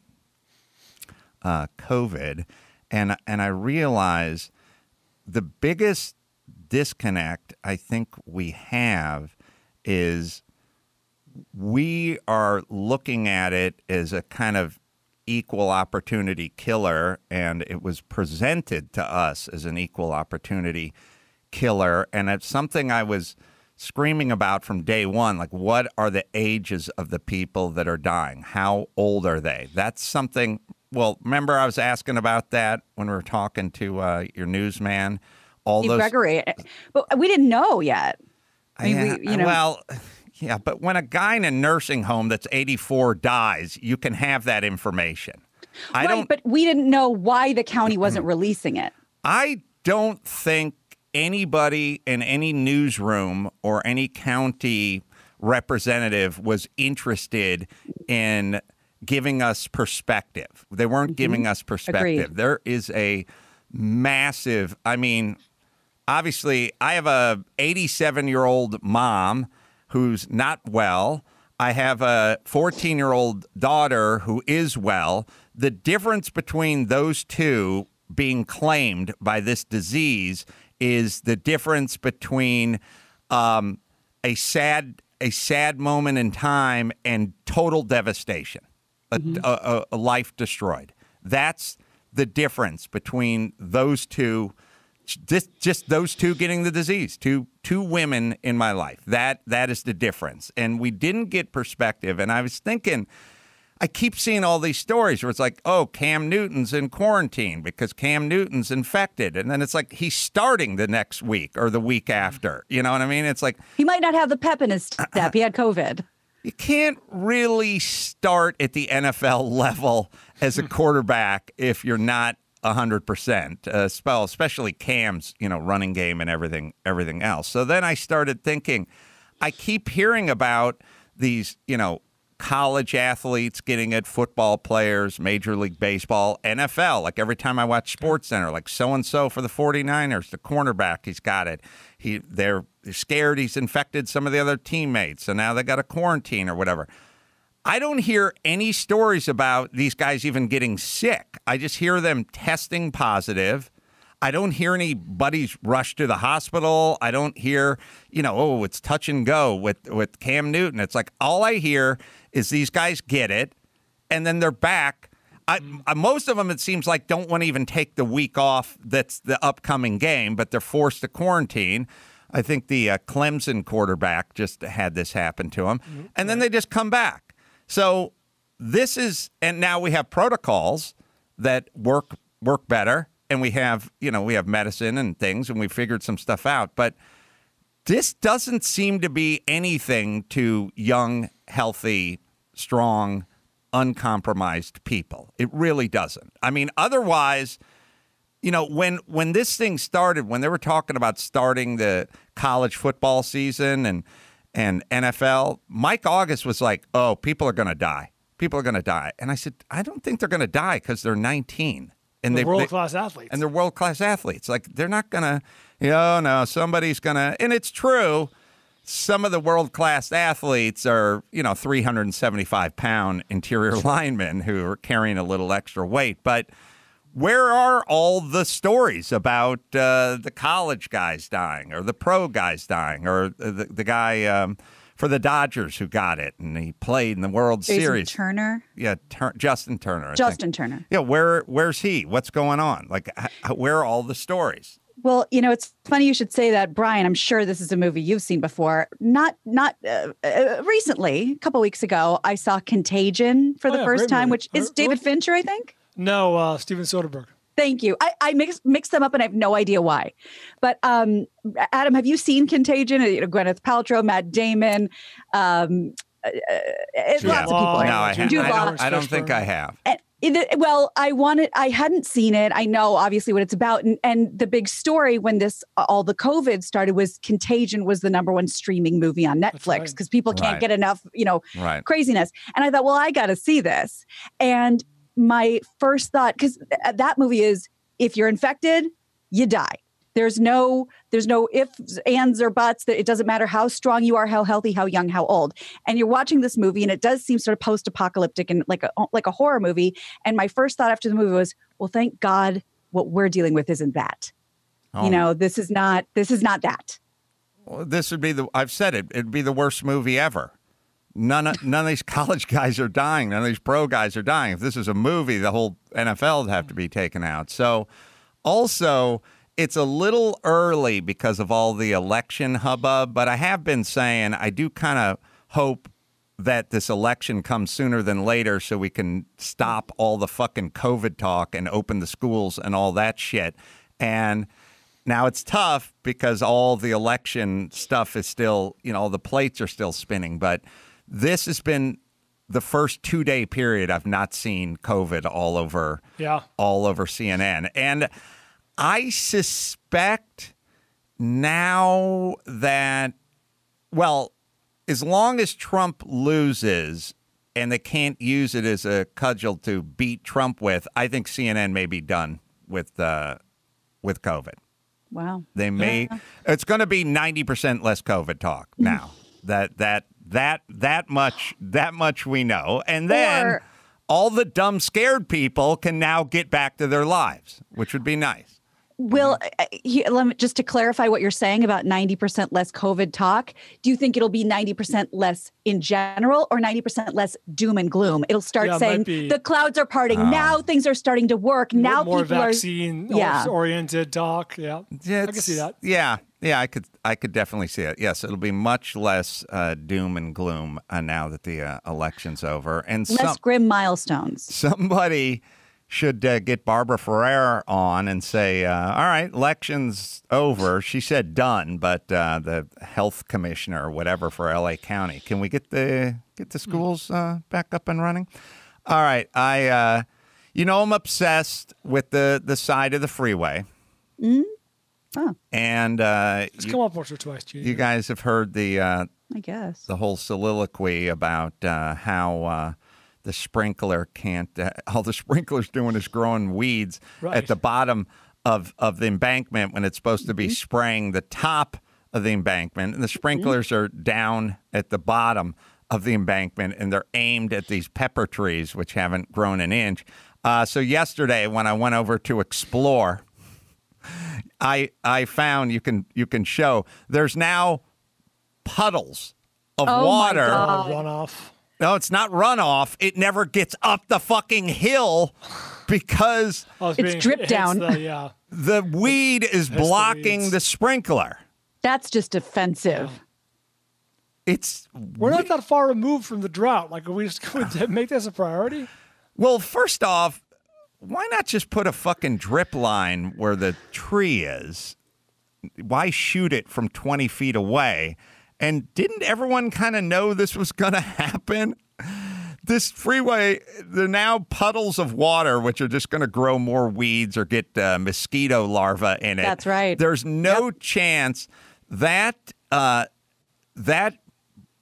uh, COVID, and and I realized the biggest disconnect I think we have is we are looking at it as a kind of equal opportunity killer, and it was presented to us as an equal opportunity killer, and it's something I was screaming about from day one like what are the ages of the people that are dying? How old are they? That's something well remember i was asking about that when we were talking to uh, your newsman? All Steve those Gregory, but we didn't know yet. I mean, we, you know, well yeah but when a guy in a nursing home that's 84 dies you can have that information i right, don't but we didn't know why the county wasn't releasing it. I don't think anybody in any newsroom or any county representative was interested in giving us perspective. They weren't mm-hmm. giving us perspective. Agreed. There is a massive, I mean, obviously I have a 87-year-old mom who's not well. I have a 14 year old daughter who is well. The difference between those two being claimed by this disease is the difference between um, a sad a sad moment in time and total devastation, a, a, a life destroyed. That's the difference between those two. Just, just those two getting the disease. Two two women in my life. That that is the difference. And we didn't get perspective. And I was thinking. I keep seeing all these stories where it's like, oh, Cam Newton's in quarantine because Cam Newton's infected. And then it's like he's starting the next week or the week after. You know what I mean? It's like He might not have the pep in his uh, uh, step. He had COVID. you can't really start at the NFL level as a quarterback if you're not 100%, uh, spell, especially Cam's, you know, running game and everything everything else. So then I started thinking I keep hearing about these, you know, college athletes getting it, football players, Major League Baseball, NFL. Like every time I watch Sports Center, like so and so for the 49ers, the cornerback, he's got it. He they're scared he's infected some of the other teammates, so now they got a quarantine or whatever. I don't hear any stories about these guys even getting sick. I just hear them testing positive. I don't hear anybody's rush to the hospital. I don't hear, you know, oh, it's touch and go with with Cam Newton. It's like all I hear is these guys get it, and then they're back. I, I, most of them, it seems like, don't want to even take the week off. That's the upcoming game, but they're forced to quarantine. I think the uh, Clemson quarterback just had this happen to him, mm-hmm. and then they just come back. So this is, and now we have protocols that work work better, and we have, you know, we have medicine and things, and we figured some stuff out. But this doesn't seem to be anything to young, healthy, strong, uncompromised people. It really doesn't. I mean, otherwise, you know, when when this thing started, when they were talking about starting the college football season and and NFL, Mike August was like, "Oh, people are going to die. People are going to die." And I said, "I don't think they're going to die because they're 19." and they're world-class athletes. and they're world class athletes. Like they're not gonna, you know, no, somebody's gonna, and it's true. Some of the world class athletes are, you know, 375 pound interior linemen who are carrying a little extra weight. But where are all the stories about uh, the college guys dying or the pro guys dying or the, the guy um, for the Dodgers who got it and he played in the World Jason Series? Turner. Yeah, Tur- Justin Turner. I think. Justin Turner. Yeah, where where's he? What's going on? Like, h- where are all the stories? Well, you know, it's funny you should say that, Brian. I'm sure this is a movie you've seen before. Not not uh, uh, recently. A couple weeks ago, I saw Contagion for Oh, the yeah, first time, movie. which is David Fincher, I think. No, uh, Steven Soderbergh. Thank you. I, I mix mix them up and I have no idea why. But um, Adam, have you seen Contagion? You know, Gwyneth Paltrow, Matt Damon, um, uh, uh, Jude lots of people. Law. No, I, ha- Jude I Law. don't. I don't think I have. And it, well, I wanted. I hadn't seen it. I know obviously what it's about, and and the big story when this all the COVID started was Contagion was the number one streaming movie on Netflix because people can't Right. get enough, you know, Right. craziness. And I thought, well, I got to see this. And my first thought, because uh, that movie is, if you're infected, you die. There's no, there's no ifs, ands, or buts. That it doesn't matter how strong you are, how healthy, how young, how old. And you're watching this movie, and it does seem sort of post-apocalyptic and like a like a horror movie. And my first thought after the movie was, well, thank God, what we're dealing with isn't that. Oh. You know, this is not, this is not that. Well, this would be the. I've said it. It'd be the worst movie ever. None of none of these college guys are dying. None of these pro guys are dying. If this is a movie, the whole NFL would have to be taken out. So, also, it's a little early because of all the election hubbub. But I have been saying I do kind of hope that this election comes sooner than later so we can stop all the fucking COVID talk and open the schools and all that shit. And now it's tough because all the election stuff is still, you know, all the plates are still spinning. But this has been the first two day period I've not seen COVID all over, Yeah. all over CNN. And I suspect now that, well, as long as Trump loses and they can't use it as a cudgel to beat Trump with, I think CNN may be done with uh, with COVID. Wow. They may. It's going to be ninety percent less COVID talk now. that that that that much that much we know, and then Or- all the dumb scared people can now get back to their lives, which would be nice. Will, Mm-hmm. uh, let me, just to clarify what you're saying about 90% less COVID talk, do you think it'll be 90% less in general or 90% less doom and gloom? It'll start Yeah, saying might be- the clouds are parting. Ah. now things are starting to work. Now more people vaccine are. Yeah. oriented talk. Yeah. Yeah, I can see that. Yeah, yeah, I could, I could definitely see it. Yes, it'll be much less uh, doom and gloom uh, now that the uh, election's over, and Less some, grim milestones. somebody should uh, get Barbara Ferrer on and say, uh, "All right, election's over." She said done, but uh, the health commissioner or whatever for L.A. County, can we get the get the schools uh, back up and running? All right, I, uh, you know, I'm obsessed with the the side of the freeway, Mm? Oh, and uh, It's you- come up once or twice, Gene. you guys have heard the uh, I guess. the whole soliloquy about uh, how uh, the sprinkler can't. Uh, all the sprinkler's doing is growing weeds Right. at the bottom of of the embankment when it's supposed to be Mm-hmm. spraying the top of the embankment, and the sprinklers are down at the bottom of the embankment, and they're aimed at these pepper trees which haven't grown an inch. Uh, so yesterday, when I went over to explore. I I found you can you can show there's now puddles of Oh water. Runoff. No, it's not runoff. It never gets up the fucking hill because Oh, It's being- drip hits down. The, yeah. the weed is the blocking weeds. the sprinkler. That's just offensive. It's We're not that far removed from the drought. Like, are we just going to make this a priority? well, first off, why not just put a fucking drip line where the tree is? Why shoot it from 20 feet away? And didn't everyone kind of know this was going to happen? This freeway, there are now puddles of water, which are just going to grow more weeds or get uh, mosquito larvae in it. That's right. There's no chance that uh, that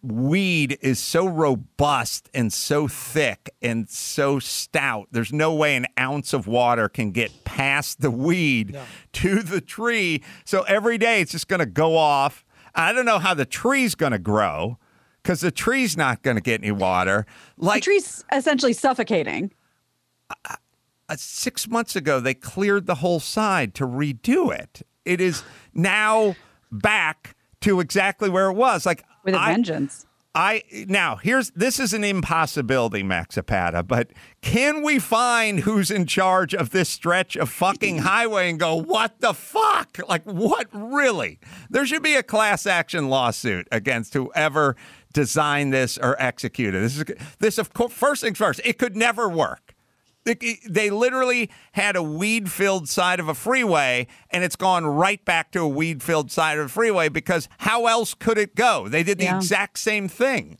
weed is so robust and so thick and so stout. There's no way an ounce of water can get past the weed to the tree. So every day it's just going to go off. I don't know how the tree's going to grow because the tree's not going to get any water. Like the tree's essentially suffocating. uh, six months ago, they cleared the whole side to redo it. It is now back to exactly where it was. Like with a I- vengeance. I now here's this is an impossibility, Maxipata, but can we find who's in charge of this stretch of fucking highway and go, what the fuck? Like what really? There should be a class action lawsuit against whoever designed this or executed. This is this of course first things first, it could never work. They- They literally had a weed filled side of a freeway and it's gone right back to a weed filled side of a freeway because how else could it go? They did the Yeah. exact same thing.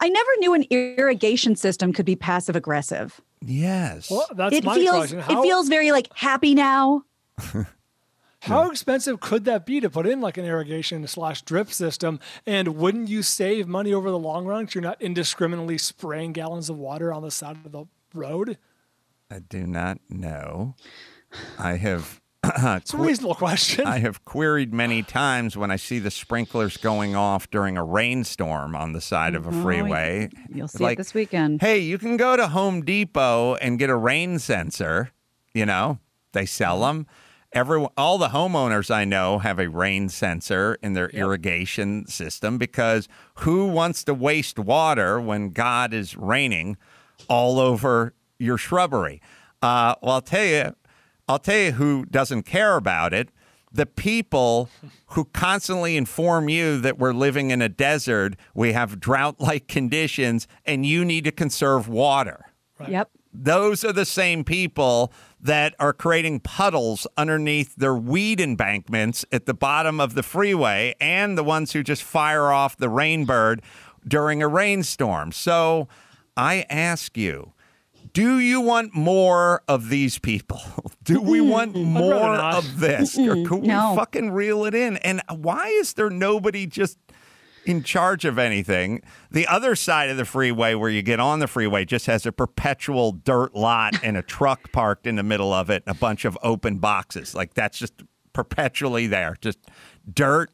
I never knew an irrigation system could be passive aggressive. Yes. Well, that's it my feels question. How, it feels very like happy now. how expensive could that be to put in like an irrigation slash drip system? And wouldn't you save money over the long run if you're not indiscriminately spraying gallons of water on the side of the road. I do not know. I have. It's a reasonable question. I have queried many times when I see the sprinklers going off during a rainstorm on the side of a mm-hmm. Oh, freeway. You'll see Like, it this weekend. Hey, you can go to Home Depot and get a rain sensor. You know, they sell mm-hmm. them. Everyone, all the homeowners I know have a rain sensor in their irrigation system because who wants to waste water when God is raining all over your shrubbery? Uh, well, I'll tell you, I'll tell you who doesn't care about it. The people who constantly inform you that we're living in a desert, we have drought like conditions, and you need to conserve water. Yep. Those are the same people that are creating puddles underneath their weed embankments at the bottom of the freeway and the ones who just fire off the rainbird during a rainstorm. So I ask you, do you want more of these people? Do we want more of this? Or mm-hmm. could No. we fucking reel it in? And why is there nobody just in charge of anything. The other side of the freeway, where you get on the freeway, just has a perpetual dirt lot and a truck parked in the middle of it, and a bunch of open boxes. Like that's just perpetually there, just dirt.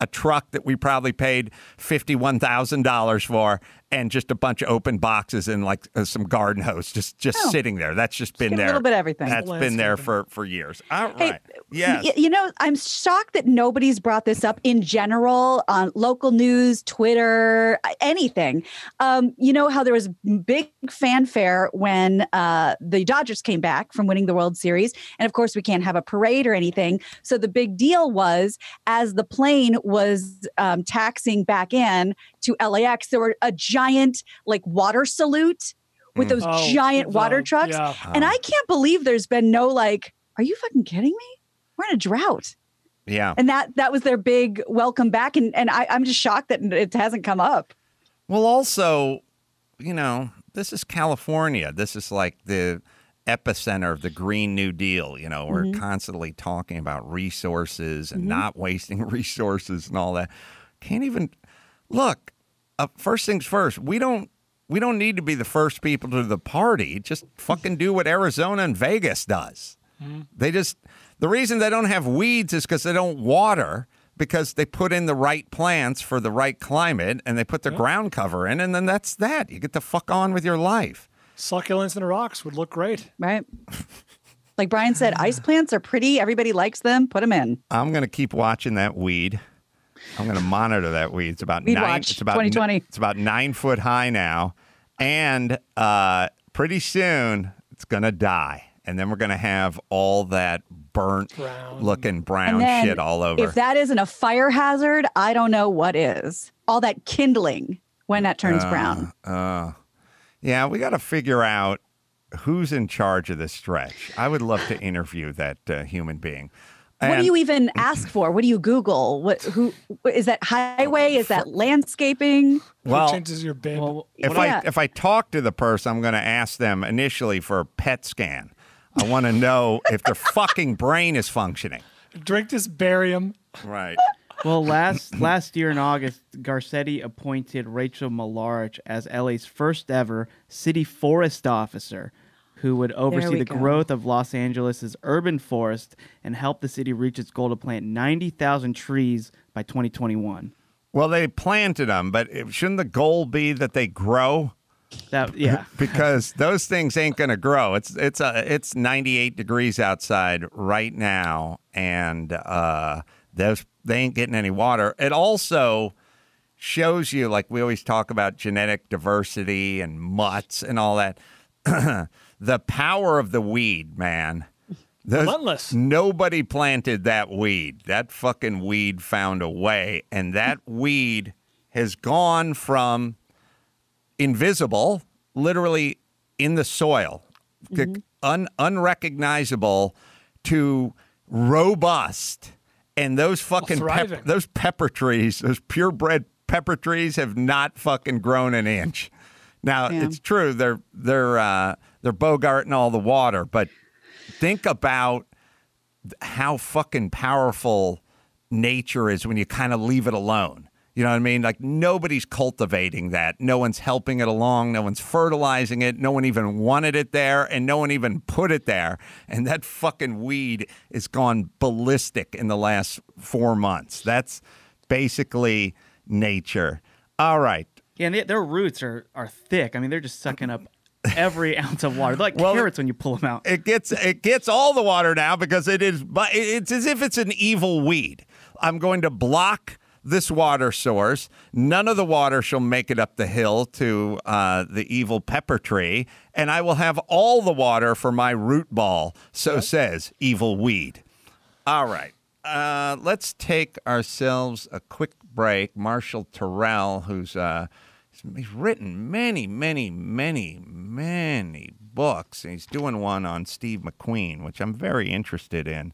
A truck that we probably paid fifty-one thousand dollars for, and just a bunch of open boxes and like uh, some garden hose, just just Oh. sitting there. That's just been get a there. little bit of everything. That's been there for for years. All right. Hey, yes. Y- You know, I'm shocked that nobody's brought this up in general on local news, Twitter, anything. Um, you know how there was big fanfare when uh, the Dodgers came back from winning the World Series, and of course we can't have a parade or anything. So the big deal was as the plane was um, taxing back in to LAX, there were a giant like water salute with those Oh, giant water the- trucks, yeah. and I can't believe there's been no like. Are you fucking kidding me? We're in a drought. yeah. And that that was their big welcome back. And and I, I'm just shocked that it hasn't come up. Well, also, you know, this is California. This is like the epicenter of the Green New Deal. You know, we're Mhm. constantly talking about resources and Mhm. not wasting resources and all that. Can't even look. Uh, first things first. We don't. We don't need to be the first people to the party. Just fucking do what Arizona and Vegas does. They just the reason they don't have weeds is because they don't water because they put in the right plants for the right climate and they put their ground cover in and then that's that. You get the fuck on with your life. Succulents and rocks would look great. Right. Like Brian said, ice plants are pretty. Everybody likes them. Put them in. I'm gonna keep watching that weed. I'm gonna monitor that weed. It's about Weed nine. watch, it's about 2020. It's about nine foot high now, and uh, pretty soon it's gonna die, and then we're gonna have all that burnt looking brown then shit all over. If that isn't a fire hazard, I don't know what is. All that kindling when that turns Uh, brown. Uh, yeah, we got to figure out who's in charge of this stretch. I would love to interview that uh, human being. What do you even ask for? What do you Google? What who is that highway? Is that landscaping? Well, changes your bib. if Yeah. I if I talk to the person, I'm going to ask them initially for a PET scan. I want to know if their fucking brain is functioning. Drink this barium. Right. Well, last last year in August, Garcetti appointed Rachel Malarich as LA's first ever city forest officer, who would oversee the go. growth of Los Angeles' urban forest and help the city reach its goal to plant 90,000 trees by 2021. Well, they planted them, but it- shouldn't the goal be that they grow? That yeah. because those things ain't going to grow. It's it's a it's 98 degrees outside right now, and uh, those they ain't getting any water. It also shows you, like we always talk about genetic diversity and mutts and all that. the power of the weed, man. Those- Relentless. Nobody planted that weed. That fucking weed found a way, and that weed has gone from invisible, literally in the soil, un- unrecognizable, to robust. And those fucking pep- those pepper trees, those purebred pepper trees, have not fucking grown an inch. Now Yeah. it's true they're they're uh, they're bogarting all the water, but think about how fucking powerful nature is when you kind of leave it alone. You know what I mean? Like nobody's cultivating that. No one's helping it along. No one's fertilizing it. No one even wanted it there, and no one even put it there. And that fucking weed is gone ballistic in the last four months. That's basically nature. All right. Yeah, and they, their roots are, are thick. I mean, they're just sucking up every ounce of water. They're like Well, carrots when you pull them out. It gets it gets all the water now because it is but it's as if it's an evil weed. I'm going to block this water source. None of the water shall make it up the hill to uh, the evil pepper tree, and I will have all the water for my root ball. So says evil weed. All right. Uh, let's take ourselves a quick break. Marshall Terrill, who's uh, he's written many, many, many, many books. He's doing one on Steve McQueen, which I'm very interested in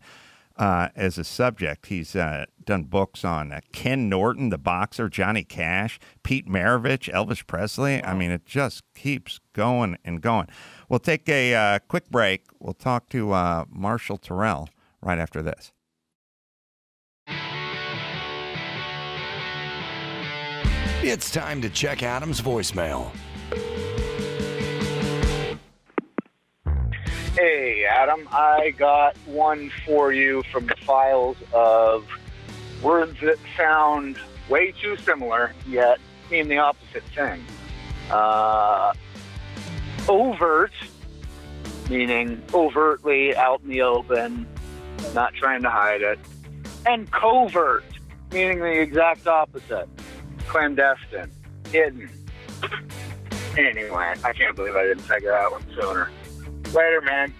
uh, as a subject. He's uh, done books on uh, Ken Norton, the boxer, Johnny Cash, Pete Maravich, Elvis Presley. I mean, it just keeps going and going. We'll take a uh, quick break. We'll talk to uh, Marshall Terrill right after this. It's time to check Adam's voicemail. Hey, Adam, I got one for you from the files of words that sound way too similar, yet mean the opposite thing. Uh, overt, meaning overtly out in the open, not trying to hide it, and covert, meaning the exact opposite clandestine, hidden. Anyway, I can't believe I didn't figure that one sooner. Later, man.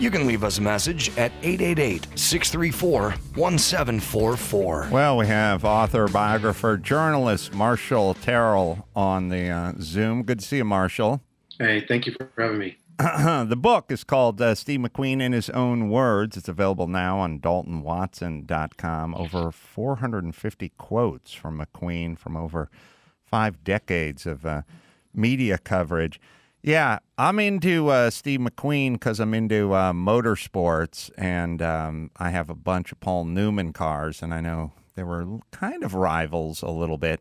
You can leave us a message at 888 634 1744. Well, we have author, biographer, journalist Marshall Terrill on the uh, Zoom. Good to see you, Marshall. Hey, thank you for having me. the book is called uh, Steve McQueen in His Own Words. It's available now on DaltonWatson.com. Over 450 quotes from McQueen from over five decades of uh, media coverage. Yeah, I'm into uh, Steve McQueen because I'm into uh, motorsports, and um, I have a bunch of Paul Newman cars, and I know they were kind of rivals a little bit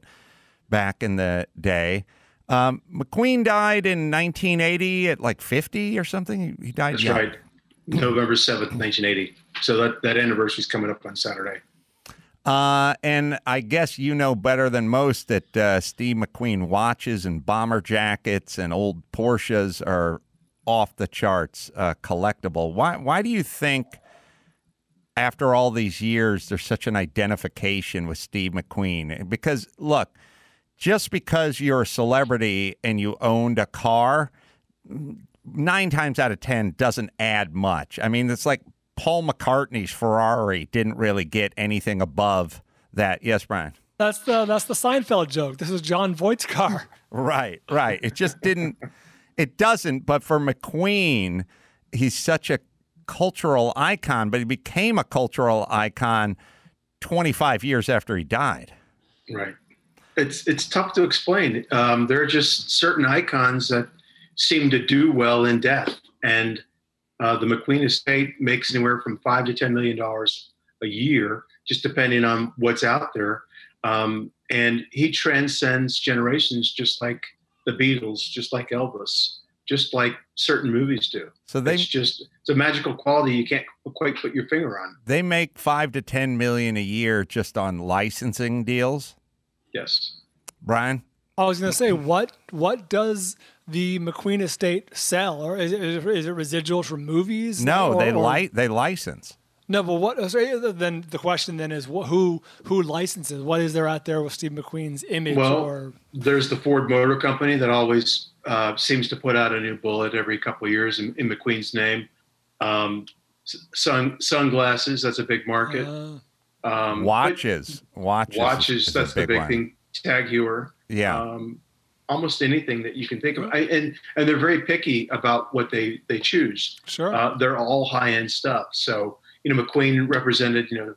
back in the day. Um, McQueen died in 1980 at like 50 or something. He, died That's young. right. November 7th, 1980. So that, that anniversary is coming up on Saturday. Uh, and I guess you know better than most that uh, Steve McQueen watches and bomber jackets and old Porsches are off the charts uh, collectible. Why? Why do you think? After all these years, there's such an identification with Steve McQueen. Because look, just because you're a celebrity and you owned a car, nine times out of ten doesn't add much. I mean, it's like Paul McCartney's Ferrari didn't really get anything above that. Yes, Brian. That's the that's the Seinfeld joke. This is Jon Voight's car. Right, right. It just didn't. It doesn't. But for McQueen, he's such a cultural icon. But he became a cultural icon 25 years after he died. Right. It's it's tough to explain. Um, there are just certain icons that seem to do well in death, and uh, the McQueen estate makes anywhere from five to ten million dollars a year, just depending on what's out there. Um, and he transcends generations, just like the Beatles, just like Elvis, just like certain movies do. So they- it's just it's a magical quality you can't quite put your finger on. They make five to ten million a year just on licensing deals. Yes. Brian, I was going to say, what what does the McQueen estate sell, or is it, is it residuals from movies? no, or, they or- li- they license. No, but what? so Then the question then is, who who licenses? What is there out there with Steve McQueen's image? Well, or there's the Ford Motor Company that always uh, seems to put out a new bullet every couple of years in, in McQueen's name. Um, sun sunglasses, that's a big market. Uh, um, watches, watches, watches, is a that's the big one. thing. Tag Heuer. Yeah. Um, almost anything that you can think of, I, and and they're very picky about what they they choose. Sure. Uh, they're all high end stuff. So you know, McQueen represented you know,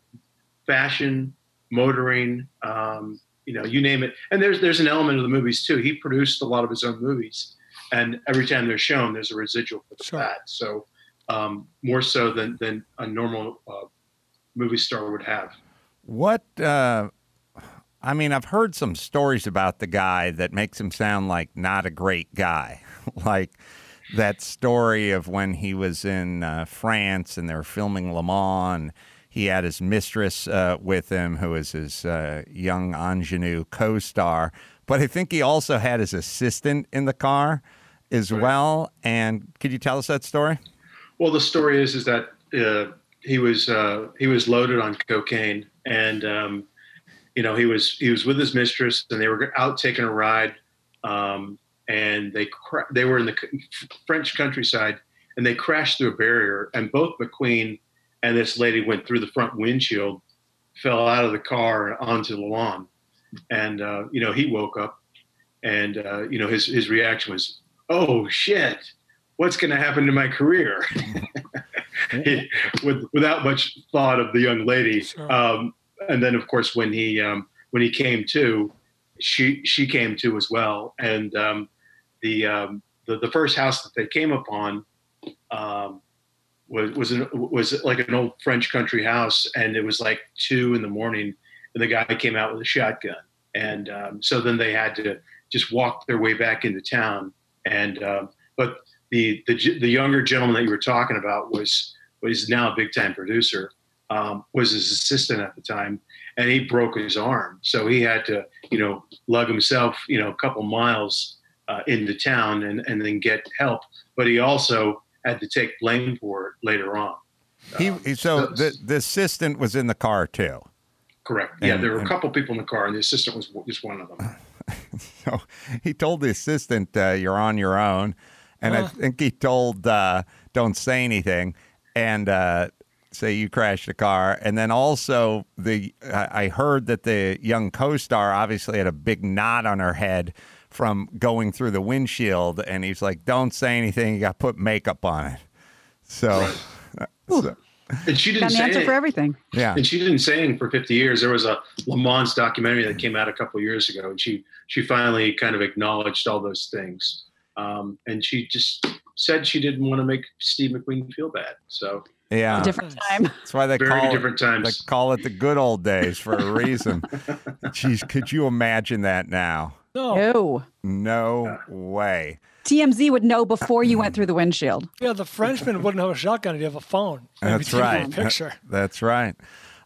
fashion, motoring, um, you know, you name it. And there's there's an element of the movies too. He produced a lot of his own movies, and every time they're shown, there's a residual for the fat. So um, more so than than a normal uh, movie star would have. What? Uh, I mean, I've heard some stories about the guy that makes him sound like not a great guy, like that story of when he was in uh, France and they were filming Le Mans. He had his mistress uh, with him, who was his uh, young ingenue co-star. But I think he also had his assistant in the car as well. And could you tell us that story? Well, the story is is that uh, he was uh, he was loaded on cocaine, and um, you know he was he was with his mistress, and they were out taking a ride, um, and they they were in the French countryside, and they crashed through a barrier, and both McQueen and this lady went through the front windshield, fell out of the car onto the lawn, and uh, you know he woke up, and uh, you know his his reaction was, "Oh shit." What's going to happen to my career? With, without much thought of the young lady. Um, and then, of course, when he um, when he came to, she she came to as well. And um, the, um, the the first house that they came upon um, was was an, was like an old French country house, and it was like two in the morning, and the guy came out with a shotgun. And um, so then they had to just walk their way back into town. And um, but the, the the younger gentleman that you were talking about was was now a big time producer. Um, was his assistant at the time, and he broke his arm, so he had to you know lug himself you know a couple miles uh, into town and and then get help. But he also had to take blame for it later on. He, he- so the the assistant was in the car too. Correct. Yeah, there were a and- couple people in the car, and the assistant was just one of them. So he told the assistant, uh, "You're on your own," and I think he told, uh, "Don't say anything," and uh, say you crashed a car. And then also the I I heard that the young co-star obviously had a big knot on her head from going through the windshield, and he's like, "Don't say anything. You got to put makeup on it." So, so- And she didn't Got an say answer it. for everything. Yeah. And she didn't say anything for 50 years. There was a Le Mans documentary that came out a couple of years ago, and she she finally kind of acknowledged all those things. Um, and she just said she didn't want to make Steve McQueen feel bad. So yeah, Different time. That's why they Very call different it, times. They call it the good old days for a reason. Jeez, could you imagine that now? No. No way. TMZ would know before you went through the windshield. yeah, the Frenchman wouldn't have a shotgun; he'd have a phone. Maybe That's right. Picture. That's right.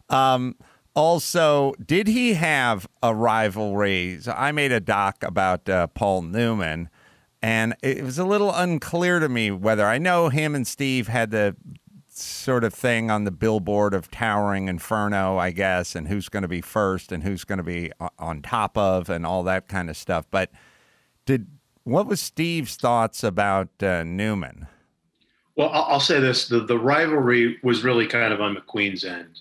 Um, also, did he have a rivalry? So I made a doc about uh, Paul Newman, and it was a little unclear to me whether I know him and Steve had the sort of thing on the billboard of towering inferno, I guess, and who's going to be first and who's going to be on top of, and all that kind of stuff. But did what was Steve's thoughts about uh, Newman? Well, I'll, say this: the the rivalry was really kind of on McQueen's end.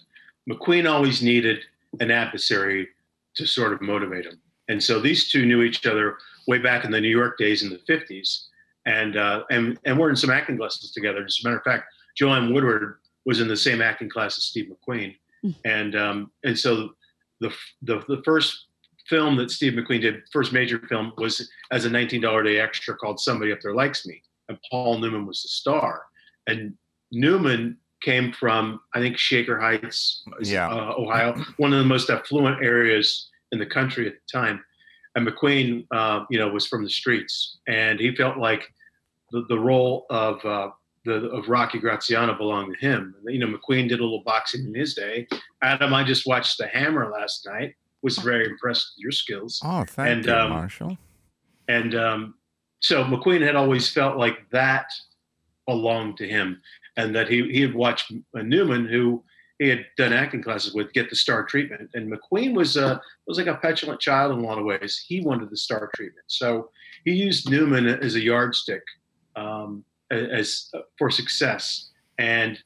McQueen always needed an adversary to sort of motivate him, and so these two knew each other way back in the New York days in the '50s, and uh, and and we're in some acting classes together. As a matter of fact, Joanne Woodward was in the same acting class as Steve McQueen, and um, and so the the the first film that Steve McQueen did, first major film, was as a $19 a day extra called Somebody Up There Likes Me, and Paul Newman was the star. And Newman came from I think Shaker Heights, Yeah. uh, Ohio, one of the most affluent areas in the country at the time. And McQueen, uh, you know, was from the streets, and he felt like the, the role of uh, the of Rocky Graziano belonged to him. You know, McQueen did a little boxing in his day. Adam, I just watched The Hammer last night. Was very impressed with your skills. Oh, thank And, you, um, Marshall. And um, so McQueen had always felt like that belonged to him, and that he he had watched Newman, who he had done acting classes with, get the star treatment. And McQueen was a was like a petulant child in a lot of ways. He wanted the star treatment, so he used Newman as a yardstick um, as for success. And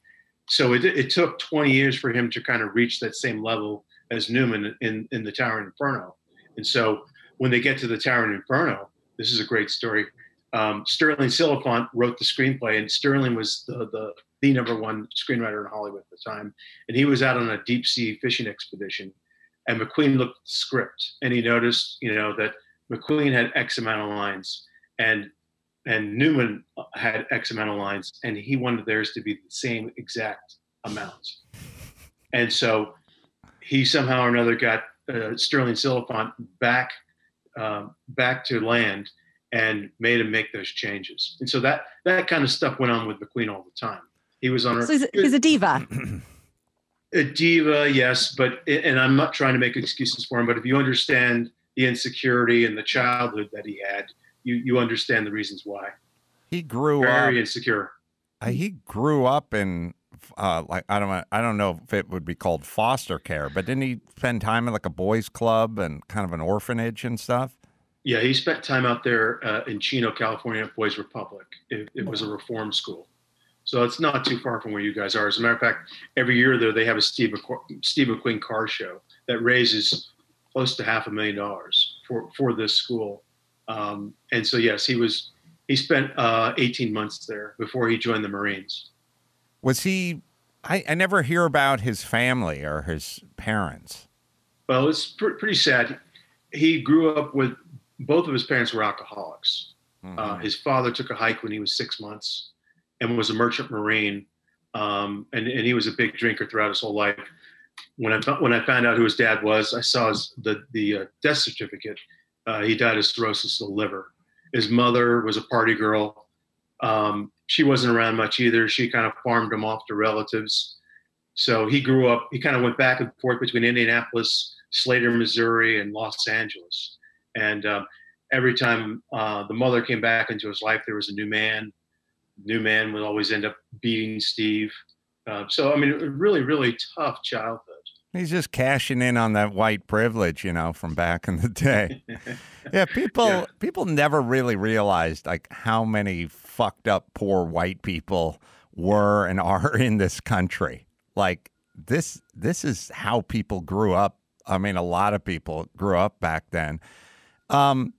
so it, it took 20 years for him to kind of reach that same level as Newman in, in the Tower of Inferno. And so when they get to the Tower of Inferno, this is a great story. Um, Stirling Silliphant wrote the screenplay, and Stirling was the, the the number one screenwriter in Hollywood at the time. And he was out on a deep sea fishing expedition. And McQueen looked at the script, and he noticed, you know, that McQueen had X amount of lines, and and Newman had X amount of lines, and he wanted theirs to be the same exact amount. And so he somehow or another got uh, Stirling Silliphant back um, back to land and made him make those changes. And so that that kind of stuff went on with McQueen all the time. He was on her. So he's, he's a diva. a diva, yes, but and I'm not trying to make excuses for him, but if you understand the insecurity and the childhood that he had, you you understand the reasons why. He grew Very up. insecure. Uh, he grew up in uh, like I don't I don't know if it would be called foster care, but didn't he spend time in like a boys' club and kind of an orphanage and stuff? Yeah, he spent time out there uh, in Chino, California, at Boys Republic. It, it was a reform school, so it's not too far from where you guys are. As a matter of fact, every year there they have a Steve McQu- Steve McQueen car show that raises close to half a million dollars for for this school. Um, and so yes, he was he spent uh, 18 months there before he joined the Marines. Was he? I, I never hear about his family or his parents. Well, it's pr- pretty sad. He grew up with both of his parents were alcoholics. Uh, his father took a hike when he was six months and was a merchant marine, um, and and he was a big drinker throughout his whole life. When I when I found out who his dad was, I saw his, the the uh, death certificate. Uh, he died of cirrhosis of the liver. His mother was a party girl. Um, she wasn't around much either. She kind of farmed him off to relatives. So he grew up. He kind of went back and forth between Indianapolis, Slater, Missouri, and Los Angeles. And um, every time uh, the mother came back into his life, there was a new man. New man would always end up beating Steve. Uh, so I mean, a really, really tough childhood. He's just cashing in on that white privilege, you know, from back in the day. yeah, people people never really realized like how many fucked up poor white people were and are in this country. Like this this is how people grew up. I mean, a lot of people grew up back then. Um,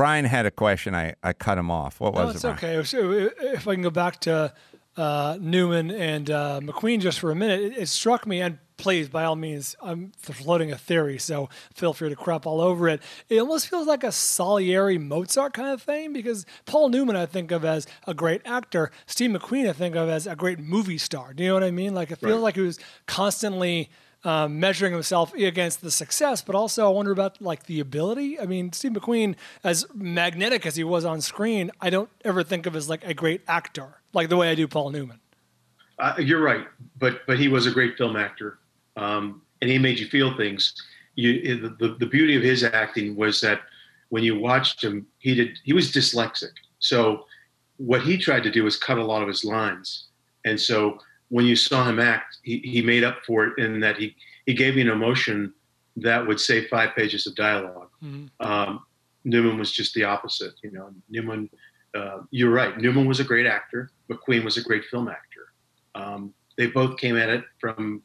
Brian had a question. I, I cut him off. What No, was it's it? Brian? okay. So if I can go back to uh, Newman and uh, McQueen just for a minute, it, it struck me, and please, by all means, I'm floating a theory, so feel free to crap all over it. It almost feels like a Salieri Mozart kind of thing because Paul Newman I think of as a great actor, Steve McQueen I think of as a great movie star. Do you know what I mean? Like it feels Right. like he was constantly um, measuring himself against the success, but also I wonder about like the ability. I mean, Steve McQueen, as magnetic as he was on screen, I don't ever think of as like a great actor, like the way I do Paul Newman. Uh, you're right, but but he was a great film actor, um, and he made you feel things. You the, the beauty of his acting was that when you watched him, he did he was dyslexic. So what he tried to do was cut a lot of his lines, and so when you saw him act, he, he made up for it in that he he gave you an emotion that would save five pages of dialogue. Um, Newman was just the opposite. You know, Newman. Uh, you're right. Newman was a great actor. McQueen was a great film actor. Um, they both came at it from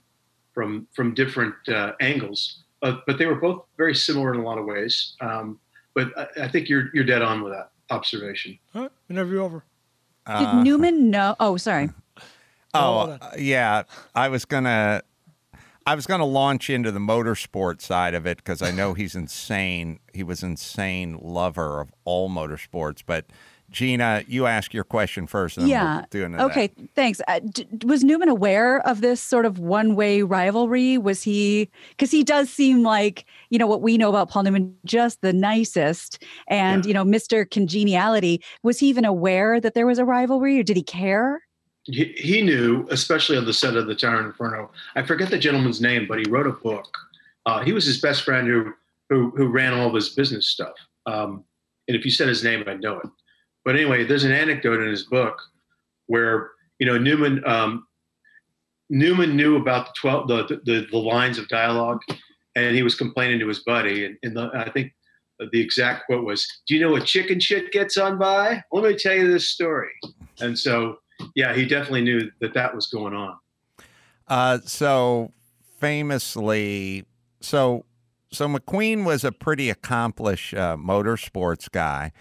from from different uh, angles, uh, but they were both very similar in a lot of ways. Um, but I, I think you're you're dead on with that observation. All right, interview over. Did Newman know? Oh, sorry. Oh, uh, yeah. I was gonna, I was gonna launch into the motorsport side of it because I know he's insane. He was insane lover of all motorsports. But Gina, you ask your question first. And then yeah. We'll do okay. that. Thanks. Uh, d- was Newman aware of this sort of one-way rivalry? Was he? Because he does seem like you know what we know about Paul Newman, just the nicest, and you know, Mr. Congeniality. Was he even aware that there was a rivalry, or did he care? He, knew, especially on the set of the Tower Inferno. I forget the gentleman's name, but he wrote a book. Uh, he was his best friend who who, who ran all of his business stuff. Um, and if you said his name, I'd know it. But anyway, there's an anecdote in his book where you know Newman um, Newman knew about the twelve the, the the lines of dialogue, and he was complaining to his buddy. And, and the, I think the exact quote was, "Do you know what chicken shit gets on by? Let me tell you this story." And so, yeah, he definitely knew that that was going on. Uh, so famously, so so McQueen was a pretty accomplished uh, motorsports guy.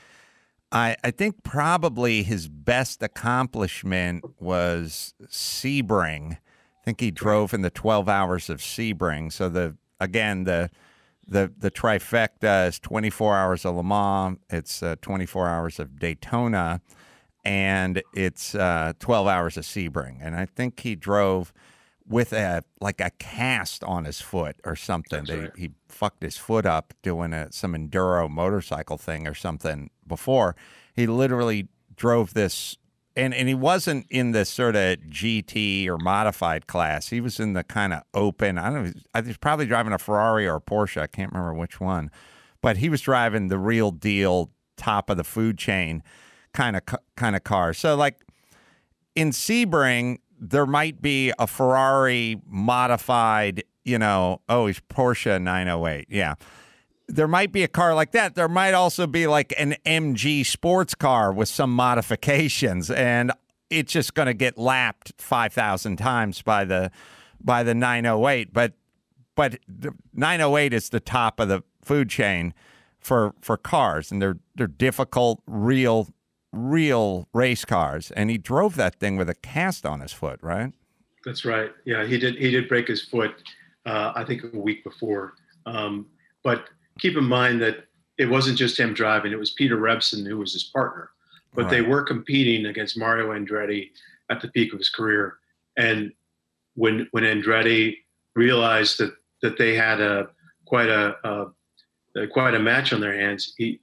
I, I think probably his best accomplishment was Sebring. I think he drove in the 12 hours of Sebring. So the again the the the trifecta is 24 hours of Le Mans, it's uh, 24 hours of Daytona, and it's uh, 12 hours of Sebring. And I think he drove with a like a cast on his foot or something. They, He fucked his foot up doing a, some enduro motorcycle thing or something before. He literally drove this, and and he wasn't in the sort of GT or modified class. He was in the kind of open. I don't know. I was probably driving a Ferrari or a Porsche. I can't remember which one, but he was driving the real deal, top of the food chain kind of kind of car. So like in Sebring, there might be a Ferrari modified, you know, oh, he's Porsche 908. Yeah. There might be a car like that. There might also be like an MG sports car with some modifications and it's just going to get lapped 5,000 times by the by the 908, but but 908 is the top of the food chain for for cars and they're they're difficult real real race cars, and he drove that thing with a cast on his foot, right? That's right. Yeah, he did. He did break his foot. Uh, I think a week before. Um, but keep in mind that it wasn't just him driving; it was Peter Revson who was his partner. But right. they were competing against Mario Andretti at the peak of his career. And when when Andretti realized that that they had a quite a, a quite a match on their hands, he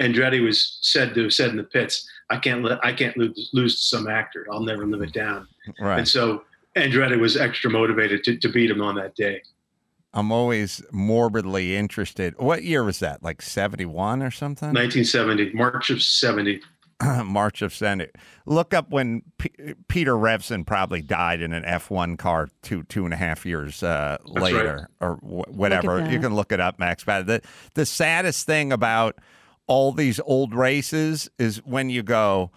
Andretti was said to have said in the pits, "I can't let I can't lose, lose to some actor. I'll never live it down." Right. And so Andretti was extra motivated to, to beat him on that day. I'm always morbidly interested. What year was that? Like 71 or something? 1970, March of 70. March of 70. Look up when P- Peter Revson probably died in an F1 car two two and a half years uh, later, right. or wh- whatever. You can look it up, Max. But the the saddest thing about all these old races is when you go,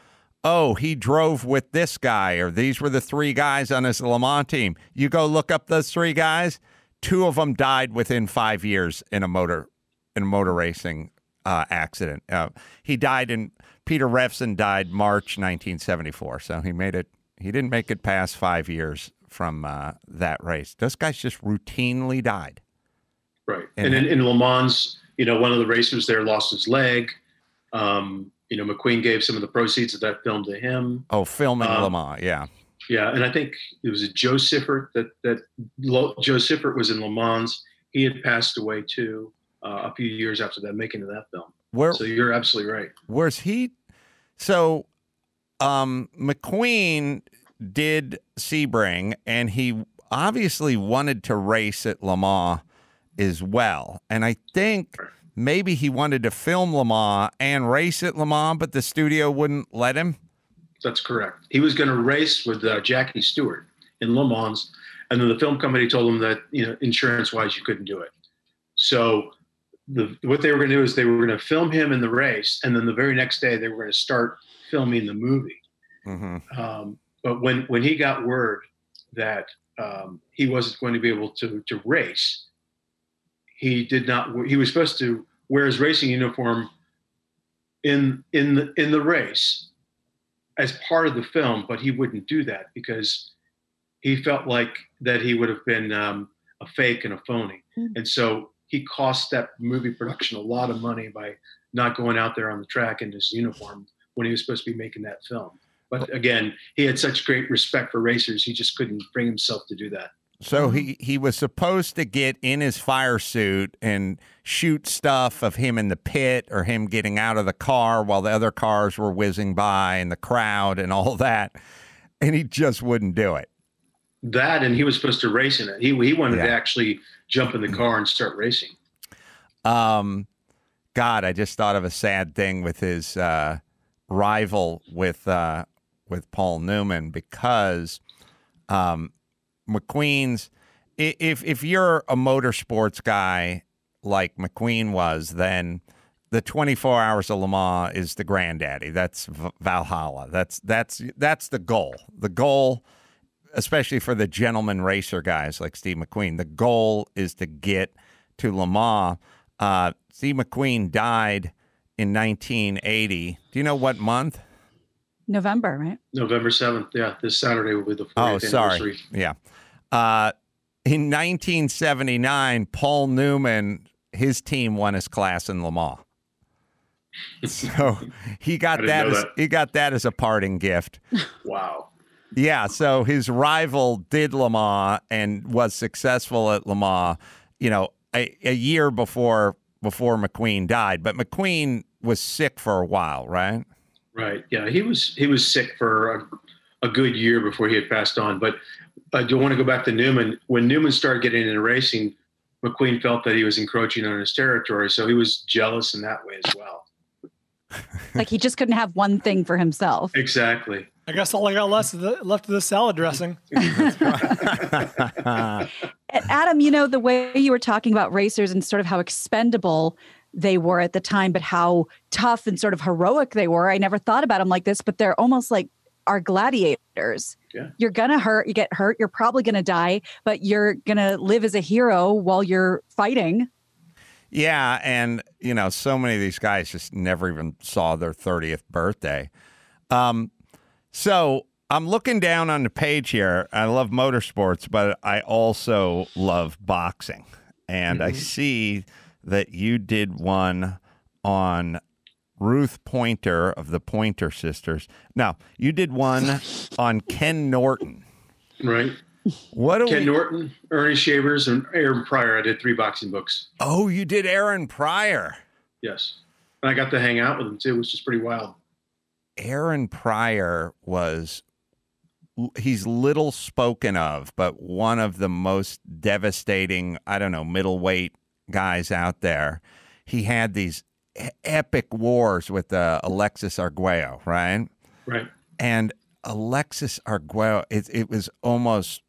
oh, he drove with this guy, or these were the three guys on his Le Mans team. You go look up those three guys. Two of them died within five years in a motor in a motor racing uh, accident. Uh, he died in Peter Revson died March 1974, so he made it. He didn't make it past five years from uh, that race. Those guys just routinely died. Right, and, and in, in Le Mans you know, one of the racers there lost his leg. Um, you know, McQueen gave some of the proceeds of that film to him. Oh, filming Um, Le Mans, yeah. Yeah, and I think it was Jo Siffert that that Lo, Jo Siffert was in Le Mans. He had passed away too uh, a few years after that, making of that film. Where- so you're absolutely right. Where's he? So, um, McQueen did Sebring, and he obviously wanted to race at Le Mans as well. And I think maybe he wanted to film Le Mans and race at Le Mans, but the studio wouldn't let him. That's correct. He was going to race with uh, Jackie Stewart in Le Mans, and then the film company told him that you know insurance-wise you couldn't do it. So the, what they were going to do is they were going to film him in the race, and then the very next day they were going to start filming the movie. Mm-hmm. Um, but when when he got word that um, he wasn't going to be able to to race, he did not. He was supposed to wear his racing uniform in in the in the race as part of the film, but he wouldn't do that because he felt like that he would have been um, a fake and a phony, and so he cost that movie production a lot of money by not going out there on the track in his uniform when he was supposed to be making that film. But again, he had such great respect for racers, he just couldn't bring himself to do that. So he, he was supposed to get in his fire suit and shoot stuff of him in the pit or him getting out of the car while the other cars were whizzing by and the crowd and all that. And he just wouldn't do it. That and he was supposed to race in it. He he wanted to actually jump in the car and start racing. Um, God, I just thought of a sad thing with his uh, rival with uh, with Paul Newman because um, McQueen's. If if you're a motorsports guy like McQueen was, then the 24 hours of Le Mans is the granddaddy. That's Valhalla. That's that's that's the goal. The goal especially for the gentleman racer guys like Steve McQueen, the goal is to get to Le Mans. Uh, Steve McQueen died in 1980. Do you know what month? November, right? November seventh. Yeah, this Saturday will be the 40th Oh, sorry. anniversary. Yeah. Uh, in 1979, Paul Newman, his team won his class in Le Mans. So he got that as that. he got that as a parting gift. Wow. Yeah, so his rival did Le Mans and was successful at Le Mans, you know, a, a year before before McQueen died. But McQueen was sick for a while, right? Right. Yeah, he was he was sick for a, a good year before he had passed on. But I do want to go back to Newman. When Newman started getting into racing, McQueen felt that he was encroaching on his territory, so he was jealous in that way as well. Like he just couldn't have one thing for himself. Exactly. I guess all I got left of the, left of the salad dressing. Adam, you know, the way you were talking about racers and sort of how expendable they were at the time, but how tough and sort of heroic they were. I never thought about them like this, but they're almost like our gladiators. Yeah. You're gonna hurt, you get hurt, you're probably gonna die, but you're gonna live as a hero while you're fighting. Yeah, and you know, so many of these guys just never even saw their 30th birthday. Um, so I'm looking down on the page here. I love motorsports, but I also love boxing. And I see that you did one on Ruth Pointer of the Pointer Sisters. Now, you did one on Ken Norton. Right. What do Ken we Norton, Ernie Shavers, and Aaron Pryor. I did three boxing books. Oh, you did Aaron Pryor. Yes. And I got to hang out with him too, which is pretty wild. Aaron Pryor was he's little spoken of, but one of the most devastating, I don't know, middleweight guys out there. He had these epic wars with uh, Alexis Arguello, right? Right. And Alexis Arguello, it, it was almost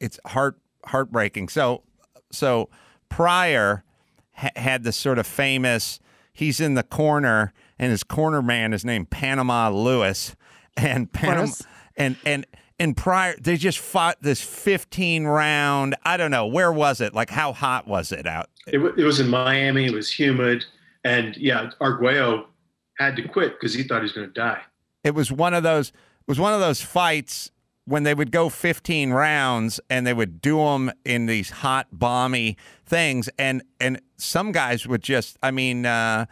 it's heart heartbreaking. So so Pryor ha- had this sort of famous. He's in the corner, and his corner man is named Panama Lewis, and Panama and and and Pryor. They just fought this fifteen round. I don't know where was it. Like how hot was it out? It, wa- it was in Miami. It was humid, and yeah, Arguello had to quit because he thought he was going to die. it was one of those it was one of those fights when they would go 15 rounds and they would do them in these hot balmy things. And and some guys would just i mean uh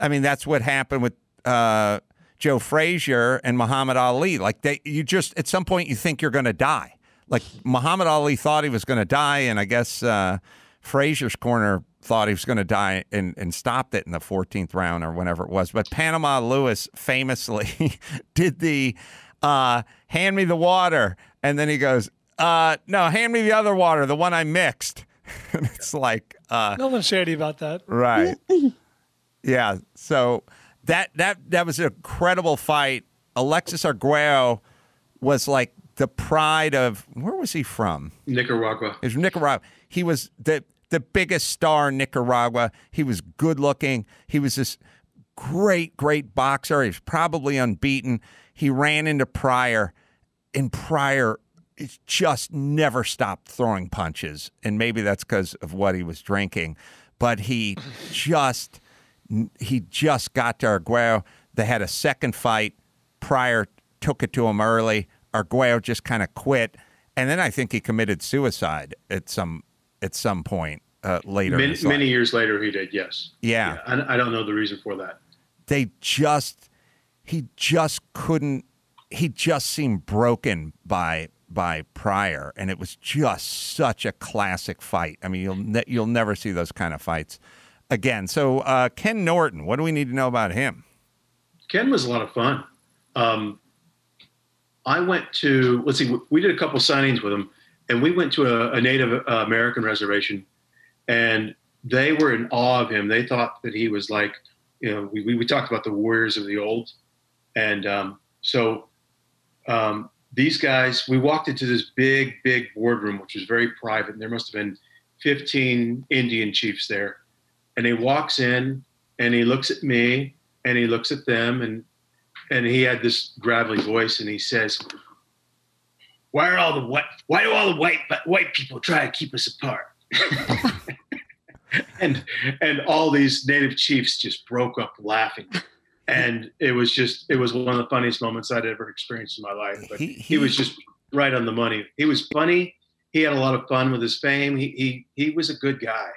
i mean that's what happened with uh joe frazier and muhammad ali. Like they you just at some point you think you're going to die. Like muhammad ali thought he was going to die and i guess uh frazier's corner thought he was going to die and, and stopped it in the 14th round or whenever it was. But Panama Lewis famously did the uh, hand me the water. And then he goes, uh, no, hand me the other water, the one I mixed. and it's like, uh, Nothing shady about that. right. yeah. So that, that, that was an incredible fight. Alexis Arguello was like the pride of, where was he from? Nicaragua. Is Nicaragua. He was the the biggest star in Nicaragua. He was good looking. He was this great, great boxer. He was probably unbeaten. He ran into Pryor, and Pryor just never stopped throwing punches. And maybe that's because of what he was drinking, but he just he just got to Arguello. They had a second fight. Pryor took it to him early. Arguello just kind of quit, and then I think he committed suicide at some at some point uh, later. Many, many years later, he did. Yes. Yeah. I, I don't know the reason for that. they just he just couldn't. He just seemed broken by by Pryor, and it was just such a classic fight. I mean, you'll ne- you'll never see those kind of fights again. So uh, Ken Norton, what do we need to know about him? Ken was a lot of fun. Um, I went to let's see, we did a couple signings with him, and we went to a, a Native uh, American reservation, and they were in awe of him. They thought that he was like, you know, we, we talked about the warriors of the old, and um, so um, these guys, we walked into this big, big boardroom, which was very private. And there must have been 15 Indian chiefs there. And he walks in and he looks at me and he looks at them and and he had this gravelly voice and he says, "Why are all the white? Why do all the white white people try to keep us apart?" and and all these native chiefs just broke up laughing and it was just it was one of the funniest moments I'd ever experienced in my life. But he, he, he, was just right on the money. He was funny. He had a lot of fun with his fame. He he he was a good guy.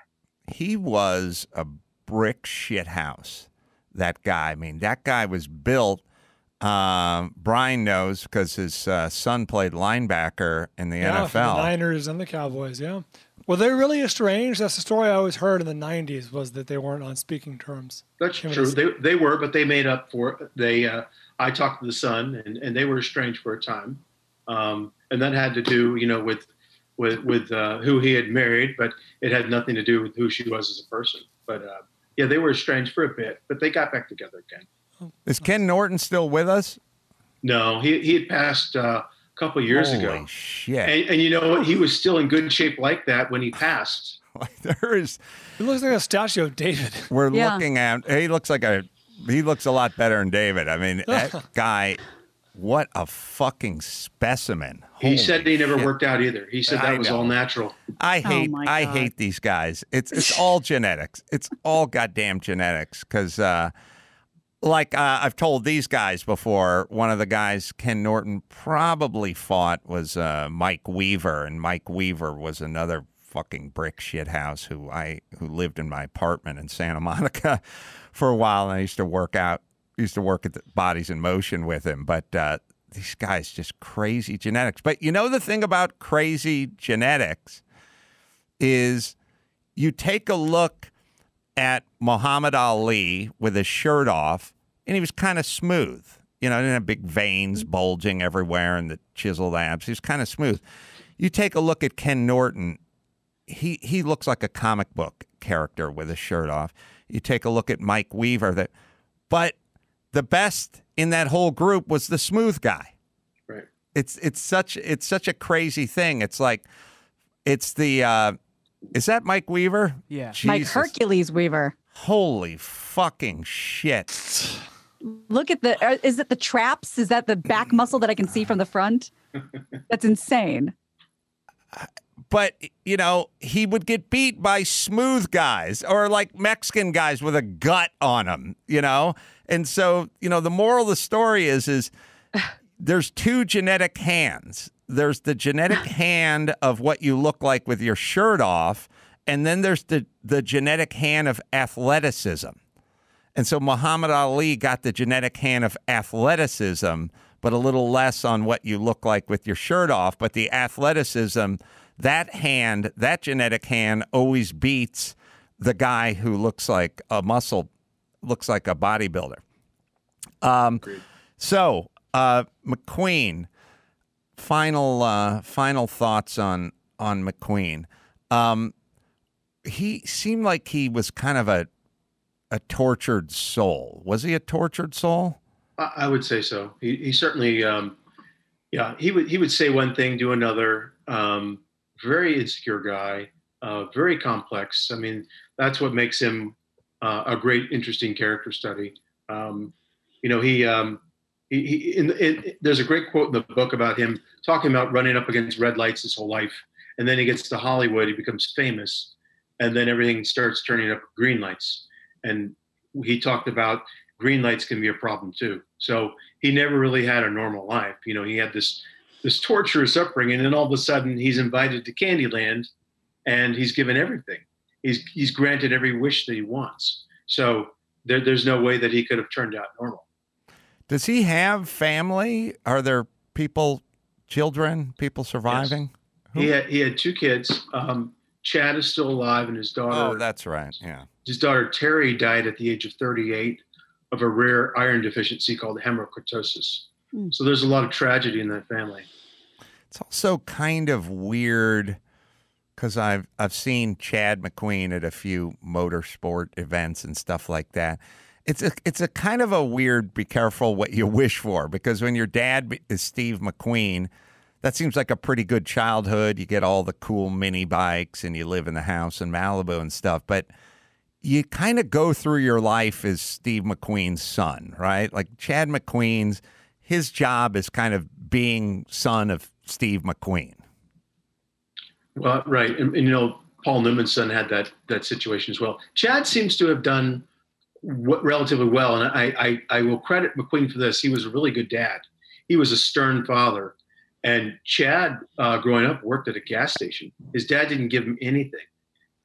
He was a brick shit house. That guy. I mean, that guy was built. Um, Brian knows because his uh, son played linebacker in the yeah, NFL. the Niners and the Cowboys. Yeah. Well, they're really estranged. That's the story I always heard in the '90s was that they weren't on speaking terms. That's true. They they were, but they made up for it. They uh, I talked to the son, and, and they were estranged for a time, um, and that had to do, you know, with with with uh, who he had married, but it had nothing to do with who she was as a person. But uh, yeah, they were estranged for a bit, but they got back together again. Is Ken Norton still with us? No, he he had passed uh, a couple years Holy ago. Shit. And, and you know what? He was still in good shape like that when he passed. there is. It looks like a statue of David. We're Yeah. looking at. He looks like a. He looks a lot better than David. I mean, that guy. What a fucking specimen. He said he never shit. worked out either. He said that was all natural. I Oh hate my I hate these guys. It's it's all genetics. It's all goddamn genetics. Because uh, like uh, I've told these guys before, one of the guys Ken Norton probably fought was uh, Mike Weaver, and Mike Weaver was another fucking brick shit house who I who lived in my apartment in Santa Monica for a while, and I used to work out used to work at Bodies in Motion with him, but. Uh, these guys just crazy genetics. But you know the thing about crazy genetics is you take a look at Muhammad Ali with his shirt off, and he was kind of smooth. You know, he didn't have big veins bulging everywhere and the chiseled abs. He was kind of smooth. You take a look at Ken Norton, he he looks like a comic book character with his shirt off. You take a look at Mike Weaver, that, but the best in that whole group was the smooth guy. Right. It's it's such it's such a crazy thing. It's like it's the uh is that Mike Weaver? Yeah. Mike Hercules Weaver. Holy fucking shit. Look at the. uh, Is it the traps? Is that the back muscle that I can see from the front? That's insane. But you know, he would get beat by smooth guys or like Mexican guys with a gut on them, you know? And so, you know, the moral of the story is is there's two genetic hands. There's the genetic hand of what you look like with your shirt off, and then there's the the genetic hand of athleticism. And so Muhammad Ali got the genetic hand of athleticism, but a little less on what you look like with your shirt off. But the athleticism, that hand, that genetic hand always beats the guy who looks like a muscle, looks like a bodybuilder. Um, so, uh, McQueen, final uh, final thoughts on on McQueen. Um, he seemed like he was kind of a a tortured soul. Was he a tortured soul? I, would say so. He, he certainly, um, yeah, he would he would say one thing, do another. Um, very insecure guy, uh, very complex. I mean, that's what makes him uh, a great, interesting character study. Um, you know, he, um, he, he in, in, there's a great quote in the book about him talking about running up against red lights his whole life, and then he gets to Hollywood, he becomes famous, and then everything starts turning up green lights. And he talked about green lights can be a problem too. So he never really had a normal life. You know, he had this this torturous upbringing, and then all of a sudden he's invited to Candyland, and he's given everything. He's he's granted every wish that he wants. So there, there's no way that he could have turned out normal. Does he have family? Are there people, children, people surviving? He had he had two kids. Um, Chad is still alive, and his daughter. Oh, that's right. Yeah. His daughter Terry died at the age of 38 of a rare iron deficiency called hemochromatosis. Hmm. So there's a lot of tragedy in that family. It's also kind of weird because I've I've seen Chad McQueen at a few motorsport events and stuff like that. It's a it's a kind of a weird. Be careful what you wish for because when your dad is Steve McQueen, that seems like a pretty good childhood. You get all the cool mini bikes and you live in the house in Malibu and stuff, but you kind of go through your life as Steve McQueen's son, right? Like Chad McQueen's his job is kind of being son of Steve McQueen. Well, right, and, and you know Paul Newman's son had that that situation as well. Chad seems to have done relatively well, and I, I I will credit McQueen for this. He was a really good dad. He was a stern father, and Chad, uh, growing up, worked at a gas station. His dad didn't give him anything,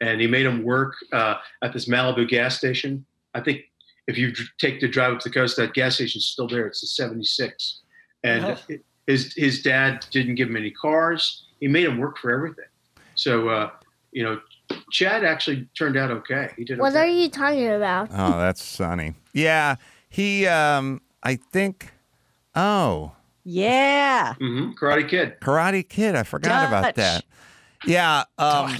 and he made him work uh, at this Malibu gas station. I think if you take the drive up to the coast, that gas station's still there. It's the 76, and Oh. his his dad didn't give him any cars. He made him work for everything. So uh, you know, Chad actually turned out okay. He did. What okay. are you talking about? Oh, that's sunny. Yeah, he. Um, I think. Oh, Yeah. hmm Karate Kid. Karate Kid. I forgot about that. Yeah. Um,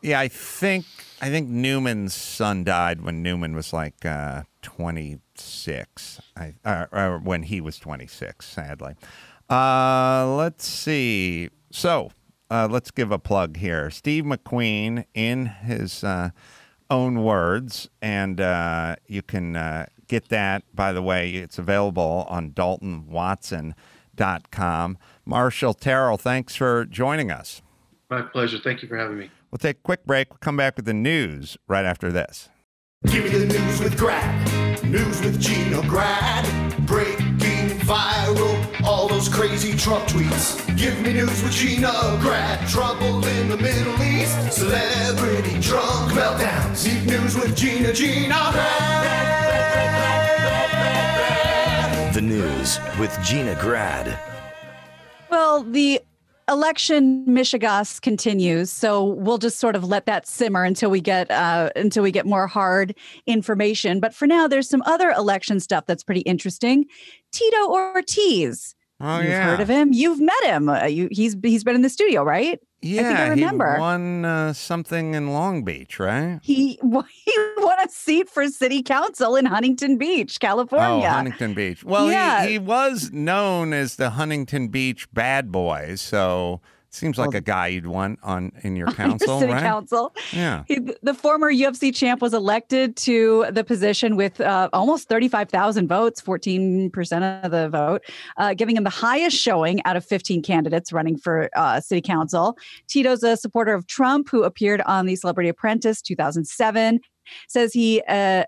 yeah, I think. I think Newman's son died when Newman was like uh, 26. I, uh, or when he was 26. Sadly. Uh, let's see. So uh, let's give a plug here. Steve McQueen, in his uh, own words, and uh, you can uh, get that. By the way, it's available on DaltonWatson.com. Marshall Terrill, thanks for joining us. My pleasure. Thank you for having me. We'll take a quick break. We'll come back with the news right after this. Give me the news with Grad. News with Gino Grad. Breaking viral, all those crazy Trump tweets. Give me news with Gino Grad. Trouble in the Middle East. Celebrity drunk meltdowns. Need news with Gina Gino Grad. The news with Gina Grad. Well, the election mishigas continues, so we'll just sort of let that simmer until we get uh, until we get more hard information. But for now, there's some other election stuff that's pretty interesting. Tito Ortiz. Oh, You've yeah. heard of him. You've met him. Uh, you, he's he's been in the studio, right? Yeah, I think I remember. he won uh, something in Long Beach, right? He he won a seat for city council in Huntington Beach, California. Oh, Huntington Beach. Well, Yeah. he, he was known as the Huntington Beach Bad Boys, so seems like a guy you'd want on in your on your council, city right? council. Yeah. He, the former UFC champ was elected to the position with uh, almost 35,000 votes, 14% of the vote, uh, giving him the highest showing out of 15 candidates running for uh, city council. Tito's a supporter of Trump, who appeared on The Celebrity Apprentice 2007. Says he uh,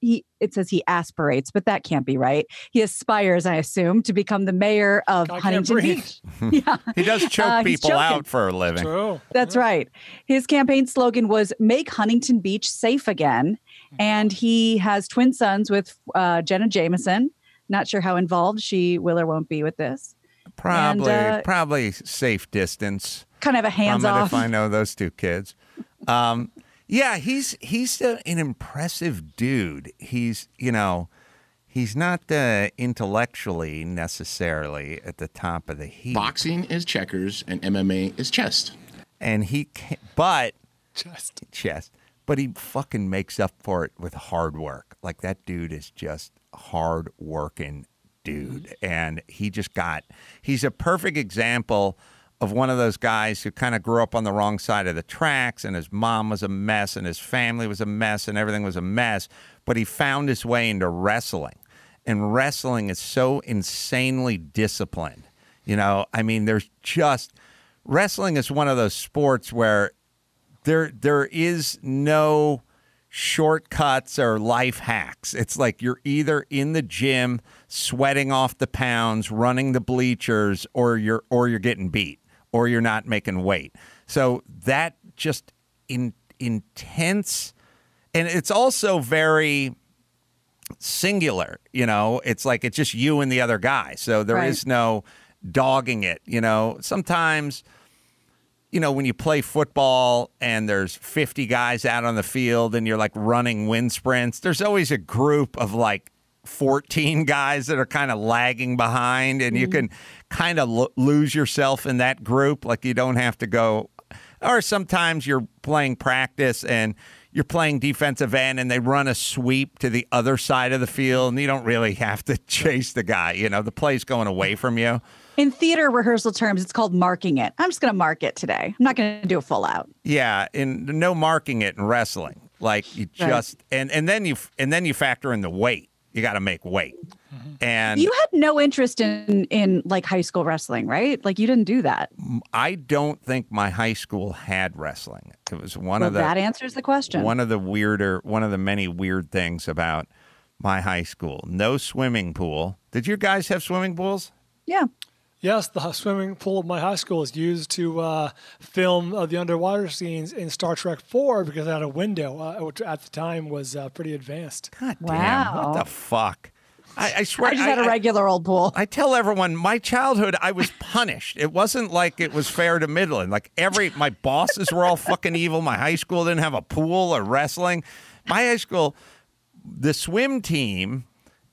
he it says he aspirates, but that can't be right. He aspires, I assume, to become the mayor of I Huntington. Beach. yeah. He does choke Uh, he's people out for a living. True. That's right. His campaign slogan was "Make Huntington Beach Safe Again," and he has twin sons with uh, Jenna Jameson. Not sure how involved she will or won't be with this. Probably, uh, probably safe distance. Kind of a hands off. If I know those two kids, um, yeah, he's he's a, an impressive dude. He's you know, he's not uh, intellectually necessarily at the top of the heap. Boxing is checkers and MMA is chess. and he can but Just chest but he fucking makes up for it with hard work like that dude is just hard working dude and he just got he's a perfect example of one of those guys who kind of grew up on the wrong side of the tracks and his mom was a mess and his family was a mess and everything was a mess but he found his way into wrestling. And wrestling is so insanely disciplined you know? I mean there's just wrestling is one of those sports where there there is no shortcuts or life hacks. It's like you're either in the gym sweating off the pounds, running the bleachers, or you're or you're getting beat, or you're not making weight. So that just in intense and it's also very singular. You know, it's like it's just you and the other guy. So there is Right. no dogging it. You know, sometimes you know, when you play football and there's 50 guys out on the field and you're like running wind sprints, there's always a group of like 14 guys that are kind of lagging behind, and you mm-hmm. can kind of lo- lose yourself in that group. Like you don't have to go, or sometimes you're playing practice and you're playing defensive end and they run a sweep to the other side of the field and you don't really have to chase the guy. You know, the play's going away from you. In theater rehearsal terms, it's called marking it. I'm just going to mark it today. I'm not going to do a full out. Yeah, and no marking it in wrestling. Like you Right. just and and then you and then you factor in the weight. You got to make weight. Mm-hmm. And you had no interest in in like high school wrestling, right? Like you didn't do that. I don't think my high school had wrestling. It was one well, of the that answers the question. one of the weirder one of the many weird things about my high school. No swimming pool. Did your guys have swimming pools? yeah. Yes, the swimming pool of my high school is used to uh, film uh, the underwater scenes in Star Trek 4 because it had a window, uh, which at the time was uh, pretty advanced. God damn, what the fuck? I, I swear I just had a a regular old pool. I tell everyone my childhood I was punished. It wasn't like it was fair to Midland. Like every my bosses were all fucking evil. My high school didn't have a pool or wrestling. My high school, the swim team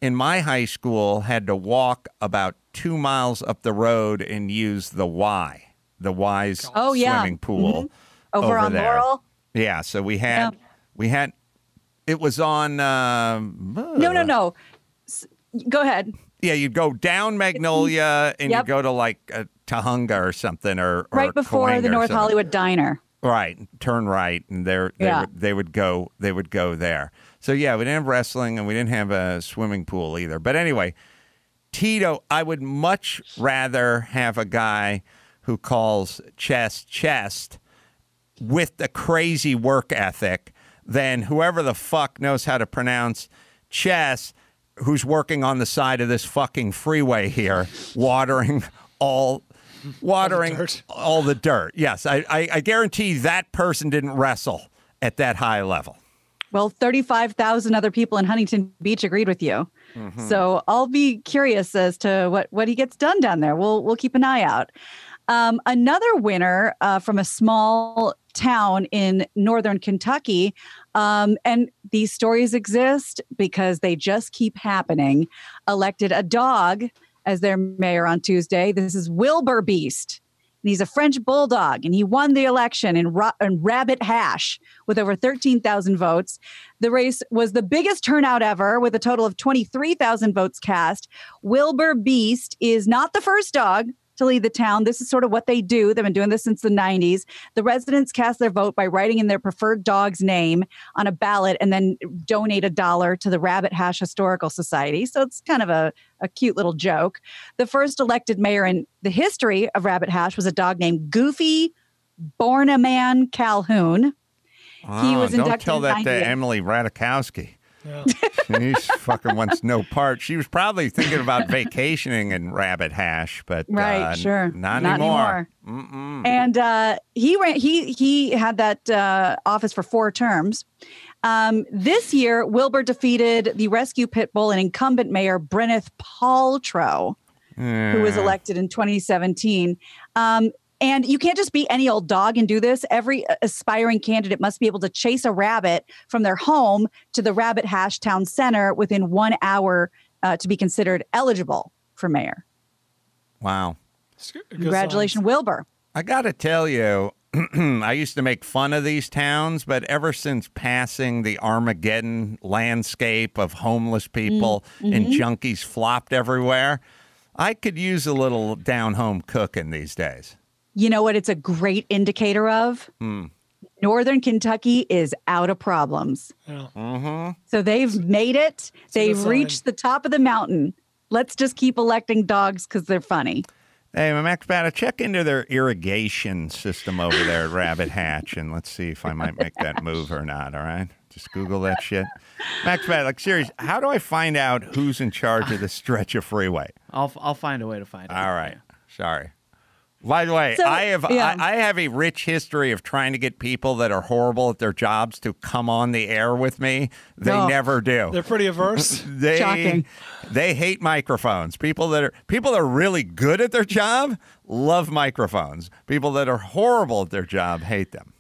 in my high school had to walk about two miles up the road and use the Y, the Y's Oh, yeah. swimming pool Mhm. Over on there. Laurel? Yeah, so we had we had it was on um, No, no, no. S- Go ahead. yeah, you'd go down Magnolia and Yep. you go to like uh, Tujunga or something, or, or Right before the North. Hollywood Diner. Right, turn right, and there they, Yeah. would, they would go. They would go there. So yeah, we didn't have wrestling, and we didn't have a swimming pool either. But anyway, Tito, I would much rather have a guy who calls chest chest with the crazy work ethic than whoever the fuck knows how to pronounce chess who's working on the side of this fucking freeway here watering all watering all the dirt. Yes, I, I, I guarantee that person didn't wrestle at that high level. Well, 35,000 other people in Huntington Beach agreed with you. Mhm. So I'll be curious as to what, what he gets done down there. We'll, we'll keep an eye out. Um, another winner uh, from a small town in northern Kentucky, um, and these stories exist because they just keep happening, elected a dog as their mayor on Tuesday. This is Wilbur Beast. And he's a French bulldog, and he won the election in, in Rabbit Hash with over 13,000 votes. The race was the biggest turnout ever, with a total of 23,000 votes cast. Wilbur Beast is not the first dog to lead the town. This is sort of what they do. They've been doing this since the 90s. The residents cast their vote by writing in their preferred dog's name on a ballot and then donate a dollar to the Rabbit Hash Historical Society. So it's kind of a, a cute little joke. The first elected mayor in the history of Rabbit Hash was a dog named Goofy Borneman Calhoun. Oh, was don't inducted tell in that to Emily Ratajkowski. She fucking wants no part. She was probably thinking about vacationing in Rabbit Hash, but Right, uh, sure. not, Not anymore. anymore. And uh, he ran. He he had that uh, office for four terms. Um, this year, Wilbur defeated the rescue pit bull and incumbent mayor Brynneth Pawltro, who was elected in 2017. Um, and you can't just be any old dog and do this. Every uh, aspiring candidate must be able to chase a rabbit from their home to the Rabbit Hash Town Center within one hour uh, to be considered eligible for mayor. Wow. Congratulations, Wilbur. I got to tell you, I used to make fun of these towns, but ever since passing the Armageddon landscape of homeless people and mhm. junkies flopped everywhere, I could use a little down home cooking these days. You know what? It's a great indicator of Hmm. Northern Kentucky is out of problems. Mm-hmm. So they've made it. They've sign. reached the top of the mountain. Let's just keep electing dogs because they're funny. Hey, Max Bata, check into their irrigation system over there at Rabbit Hash, and let's see if I might make that move or not. All right, just Google that shit. Max Bata, like serious, how do I find out who's in charge of this stretch of freeway? I'll I'll find a way to find it. All right, sorry. By the way, So- I have yeah. I, I have a rich history of trying to get people that are horrible at their jobs to come on the air with me. They No. never do. They're pretty averse. they Shocking. they hate microphones. People that are people that are really good at their job love microphones. People that are horrible at their job hate them.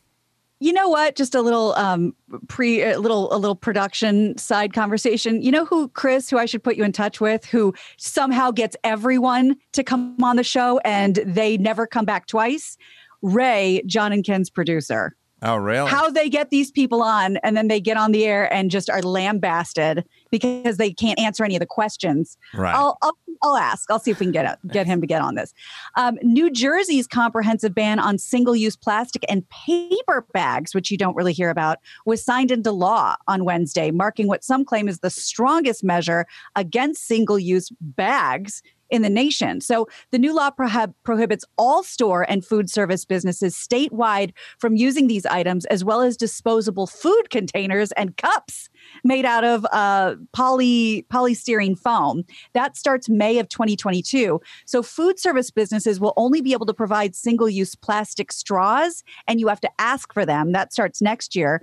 You know what? Just a little um pre a little a little production side conversation. You know who Chris, who I should put you in touch with, who somehow gets everyone to come on the show and they never come back twice? Ray, John and Ken's producer. Oh, really? How they get these people on and then they get on the air and just are lambasted because they can't answer any of the questions. Right. I'll, I'll, I'll ask. I'll see if we can get get him to get on this. Um, New Jersey's comprehensive ban on single-use plastic and paper bags, which you don't really hear about, was signed into law on Wednesday, marking what some claim is the strongest measure against single-use bags in the nation. So the new law prohib- prohibits all store and food service businesses statewide from using these items, as well as disposable food containers and cups made out of uh, poly polystyrene foam. That starts May of 2022. So food service businesses will only be able to provide single-use plastic straws, and you have to ask for them. That starts next year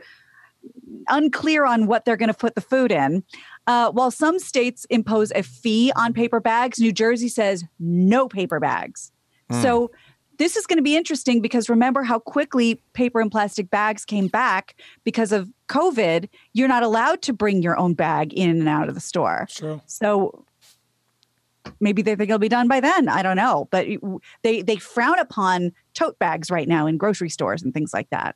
unclear on what they're going to put the food in. Uh, while some states impose a fee on paper bags, New Jersey says no paper bags. Hmm. So this is going to be interesting because remember how quickly paper and plastic bags came back because of COVID. You're not allowed to bring your own bag in and out of the store. True. So maybe they think it'll be done by then. I don't know, but they they frown upon tote bags right now in grocery stores and things like that.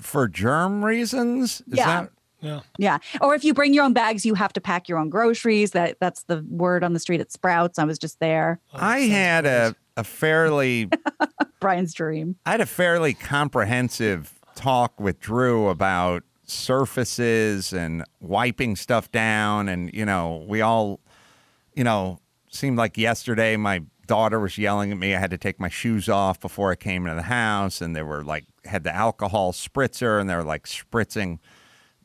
For germ reasons? Is Yeah. that Yeah. Yeah. Or if you bring your own bags, you have to pack your own groceries. That that's the word on the street at Sprouts. I was just there. Oh, I had a, a fairly Brian's dream. I had a fairly comprehensive talk with Drew about surfaces and wiping stuff down. And, you know, we all, you know, seemed like yesterday my daughter was yelling at me. I had to take my shoes off before I came into the house. And they were like, had the alcohol spritzer and they're like spritzing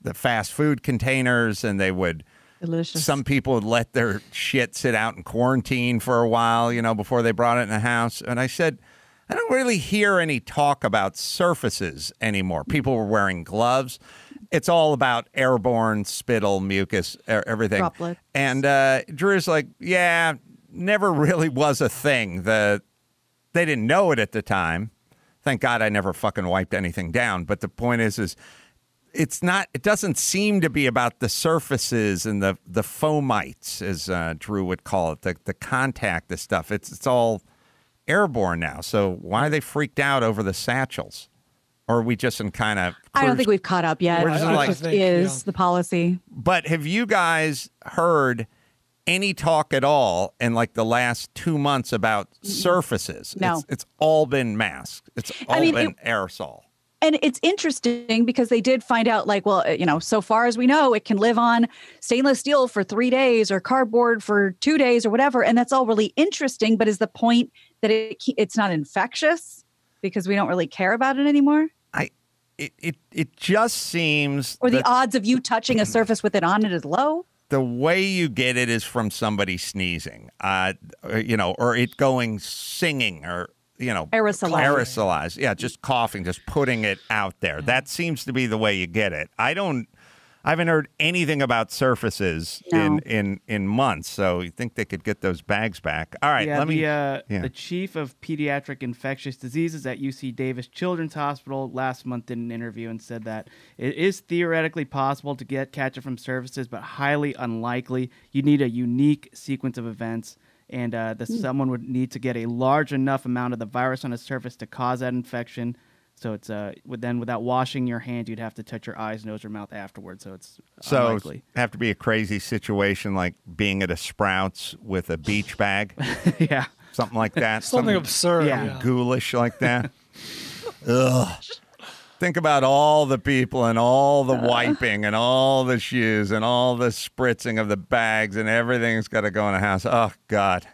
the fast food containers and they would. Delicious. Some people would let their shit sit out in quarantine for a while, you know, before they brought it in the house. And I said, I don't really hear any talk about surfaces anymore. People were wearing gloves. It's all about airborne spittle, mucus, e- everything. Droplets. And uh, Drew's like, yeah, never really was a thing. The they didn't know it at the time. Thank God I never fucking wiped anything down. But the point is, is it's not. It doesn't seem to be about the surfaces and the the fomites, as uh, Drew would call it, the the contact, the stuff. It's it's all airborne now. So why are they freaked out over the satchels? Or are we just in kind of? I don't think we've caught up yet. We're just like- just is the policy. But have you guys heard any talk at all in like the last two months about surfaces? No. It's, it's all been masks. It's all I mean, been it- aerosol. And it's interesting because they did find out, like, well, you know, so far as we know, it can live on stainless steel for three days or cardboard for two days or whatever. And that's all really interesting. But is the point that it it's not infectious because we don't really care about it anymore? I it it, it just seems Or the odds of you touching a surface with it on it is low? The way you get it is from somebody sneezing, uh, or, you know, or it going singing or you know, Aerosolized. aerosolized. Yeah, just coughing, just putting it out there. That seems to be the way you get it. I don't. I haven't heard anything about surfaces in, No. in in months, so you think they could get those bags back? All right, yeah, let me. the, uh, yeah. the chief of pediatric infectious diseases at UC Davis Children's Hospital last month did an interview and said that it is theoretically possible to get catch it from surfaces, but highly unlikely. You need a unique sequence of events, and uh, that Hmm. someone would need to get a large enough amount of the virus on a surface to cause that infection. So it's uh, then without washing your hands, you'd have to touch your eyes, nose, or mouth afterwards. So it's so unlikely. have to be a crazy situation like being at a Sprouts with a beach bag. yeah, something like that. Something absurd, yeah. ghoulish like that. Ugh. Think about all the people and all the wiping and all the shoes and all the spritzing of the bags and everything's got to go in a house. Oh God!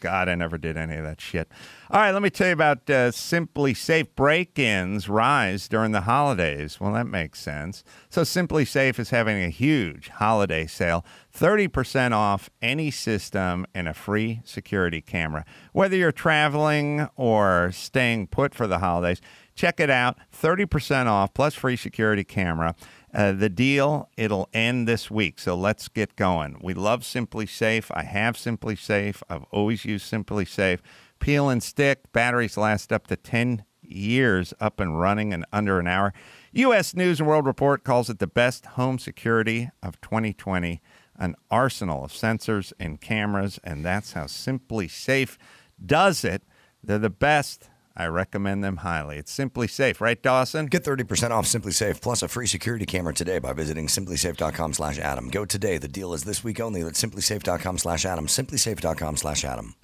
God, I never did any of that shit. All right, let me tell you about uh, SimpliSafe break ins rise during the holidays. Well, that makes sense. So, SimpliSafe is having a huge holiday sale 30% off any system and a free security camera. Whether you're traveling or staying put for the holidays, check it out 30% off plus free security camera. Uh, the deal, it'll end this week. So let's get going. We love SimpliSafe. I have SimpliSafe. I've always used SimpliSafe. Peel and stick. Batteries last up to 10 years up and running in under an hour. U.S. News and World Report calls it the best home security of 2020. An arsenal of sensors and cameras, and that's how SimpliSafe does it. They're the best. I recommend them highly. It's Simply Safe, right, Dawson? Get 30% off SimpliSafe plus a free security camera today by visiting simplisafe.com slash Adam. Go today. The deal is this week only. That's simplisafe.com slash Adam. Simplisafe.com slash Adam.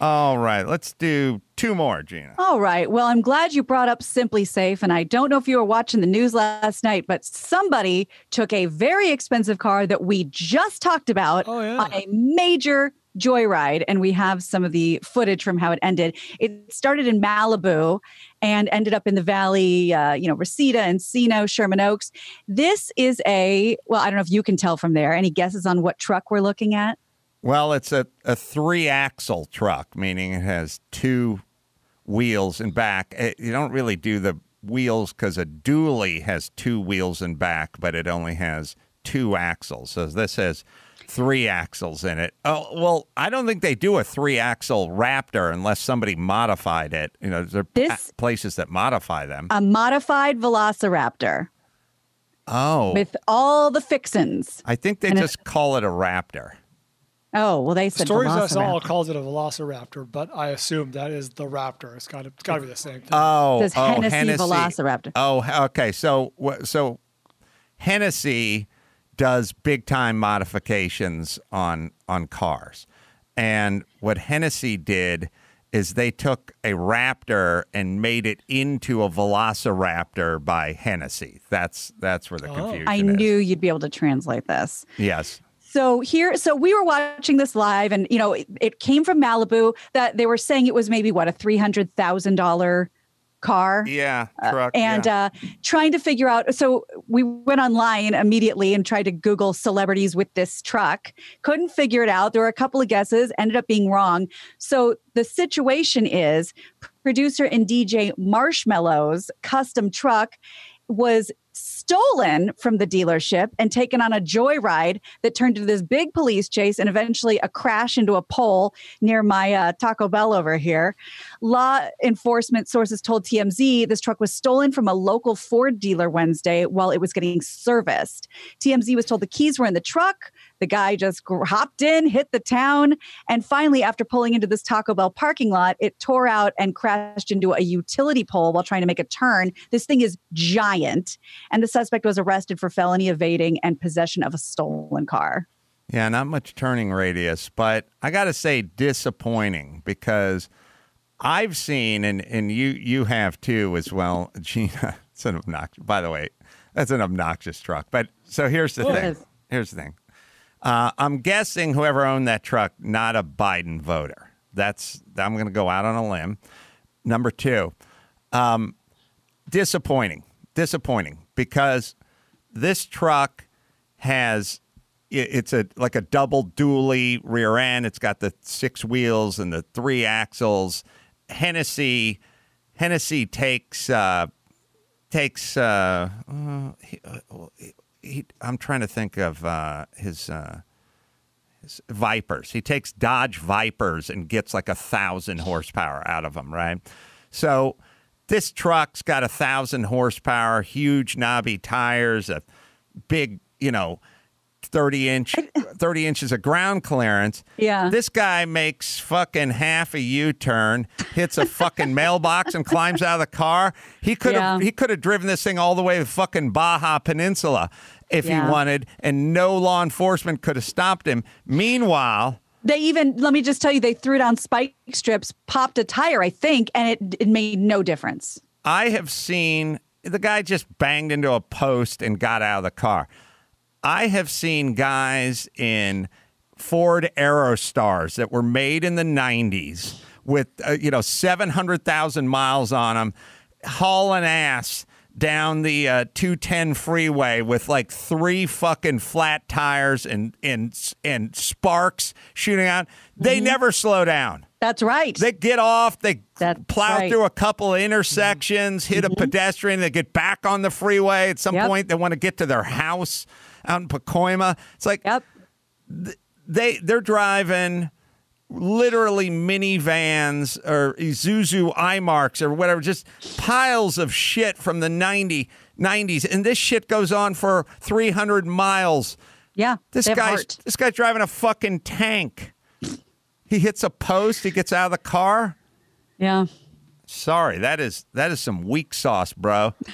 All right, let's do two more, Gina. All right. Well, I'm glad you brought up SimpliSafe. And I don't know if you were watching the news last night, but somebody took a very expensive car that we just talked about oh, on a major joyride. And we have some of the footage from how it ended. It started in Malibu and ended up in the valley, uh, you know, Reseda, Encino, Sherman Oaks. This is a, well, I don't know if you can tell from there. Any guesses on what truck we're looking at? Well, it's a, a three axle truck, meaning it has two wheels in back. Eh, You don't really do the wheels because a dually has two wheels in back, but it only has two axles. So this has three axles in it. Oh, well, I don't think they do a three axle Raptor unless somebody modified it. You know, there are This- places that modify them. A modified Velociraptor oh, with all the fixins. I think they and it- just call it a Raptor. Oh, well, they said Stories Us All calls it a Velociraptor, but I assume that is the Raptor. It's got to, it's got to be the same thing. Oh, Says oh, Hennessy Velociraptor. Oh, okay. So, so Hennessy does big time modifications on on cars, and what Hennessy did is they took a Raptor and made it into a Velociraptor by Hennessy. That's that's where the oh. confusion Oh. I is. knew you'd be able to translate this. Yes. So here, so we were watching this live, and you know, it, it came from Malibu. That they were saying it was maybe what a three hundred thousand dollar car. Yeah, Uh, truck. and yeah. uh, trying to figure out. So we went online immediately and tried to Google celebrities with this truck. Couldn't figure it out. There were a couple of guesses, ended up being wrong. So the situation is producer and DJ Marshmello's custom truck was stolen from the dealership and taken on a joyride that turned into this big police chase and eventually a crash into a pole near my uh, Taco Bell over here. Law enforcement sources told TMZ this truck was stolen from a local Ford dealer Wednesday while it was getting serviced. TMZ was told the keys were in the truck. The guy just hopped in, hit the town, and finally, after pulling into this Taco Bell parking lot, it tore out and crashed into a utility pole while trying to make a turn. This thing is giant, and the suspect was arrested for felony evading and possession of a stolen car. Yeah, not much turning radius, but I got to say disappointing because I've seen and and you you have too as well, Gina. It's an obnoxious. By the way, that's an obnoxious truck. But so here's the It thing. is. Here's the thing. Uh, I'm guessing whoever owned that truck, not a Biden voter. That's I'm going to go out on a limb. Number two, um, disappointing, disappointing because this truck has it's a like a double dually rear end. It's got the six wheels and the three axles. Hennessy Hennessy takes uh, takes. Uh, uh, he, uh, he, I'm trying to think of uh, his. Uh, his Vipers. He takes Dodge Vipers and gets like a thousand horsepower out of them, right? So this truck's got a thousand horsepower, huge knobby tires, a big, you know, 30 inch 30 inches of ground clearance. Yeah. This guy makes fucking half a U-turn, hits a fucking mailbox and climbs out of the car. He could have Yeah. he could have driven this thing all the way to fucking Baja Peninsula if Yeah. he wanted and no law enforcement could have stopped him. Meanwhile, They even, let me just tell you, they threw down spike strips, popped a tire, I think, and it, it made no difference. I have seen the guy just banged into a post and got out of the car. I have seen guys in Ford Aerostars that were made in the 90s with, uh, you know, 700,000 miles on them, hauling ass down the uh, 210 freeway with like three fucking flat tires and and and sparks shooting out. They never slow down. That's right. They get off, they plow right. through a couple of intersections, hit a pedestrian, they get back on the freeway. At some Yep. point, they want to get to their house out in Pacoima. It's like th- they they're driving literally minivans or Isuzu iMarks or whatever, just piles of shit from the 90, 90s. And this shit goes on for 300 miles. Yeah. This guy's heart. this guy's driving a fucking tank. He hits a post, he gets out of the car. Yeah. Sorry, that is that is some weak sauce, bro.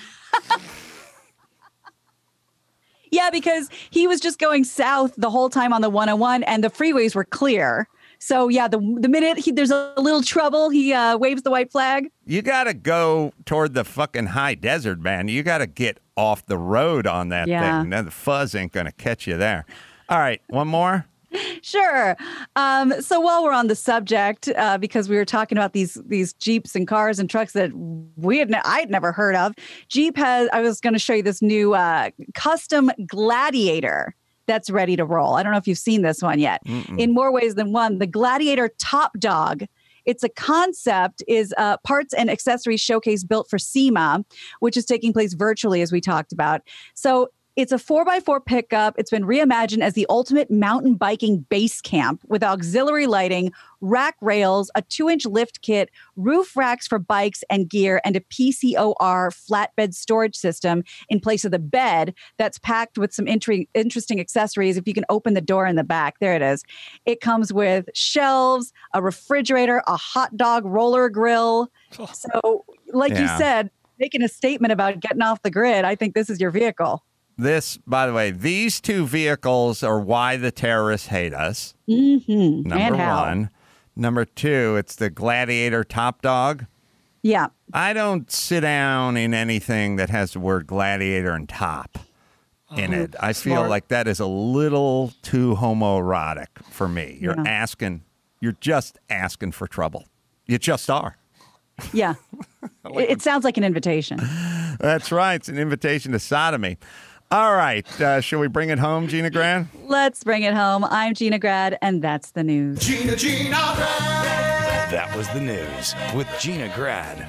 Yeah, because he was just going south the whole time on the 101 and the freeways were clear. So yeah, the the minute he, there's a little trouble, he uh, waves the white flag. You got to go toward the fucking high desert, man. You got to get off the road on that Yeah. thing. Now, the fuzz ain't going to catch you there. All right, one more. Sure. Um, so while we're on the subject, uh, because we were talking about these these Jeeps and cars and trucks that we had ne- I'd never heard of, Jeep has. I was going to show you this new uh, custom Gladiator that's ready to roll. I don't know if you've seen this one yet. Mm-mm. In more ways than one, the Gladiator Top Dog. It's a concept is a parts and accessories showcase built for SEMA, which is taking place virtually as we talked about. So it's a four by four pickup. It's been reimagined as the ultimate mountain biking base camp with auxiliary lighting, rack rails, a two inch lift kit, roof racks for bikes and gear, and a PCOR flatbed storage system in place of the bed that's packed with some intri- interesting accessories. If you can open the door in the back, there it is. It comes with shelves, a refrigerator, a hot dog roller grill. Oh. So, like you said, making a statement about getting off the grid, I think this is your vehicle. This, by the way, these two vehicles are why the terrorists hate us. Mm-hmm. Number one. Number two, it's the Gladiator Top Dog. Yeah. I don't sit down in anything that has the word gladiator and top in Oh, it. I feel like that is a little too homoerotic for me. You're Yeah. asking, you're just asking for trouble. You just are. Yeah. it, it sounds like an invitation. That's right. It's an invitation to sodomy. All right. Uh, shall we bring it home, Gina Grand? Let's bring it home. I'm Gina Grad, and that's the news. Gina, Gina, Grad. That was the news with Gina Grad.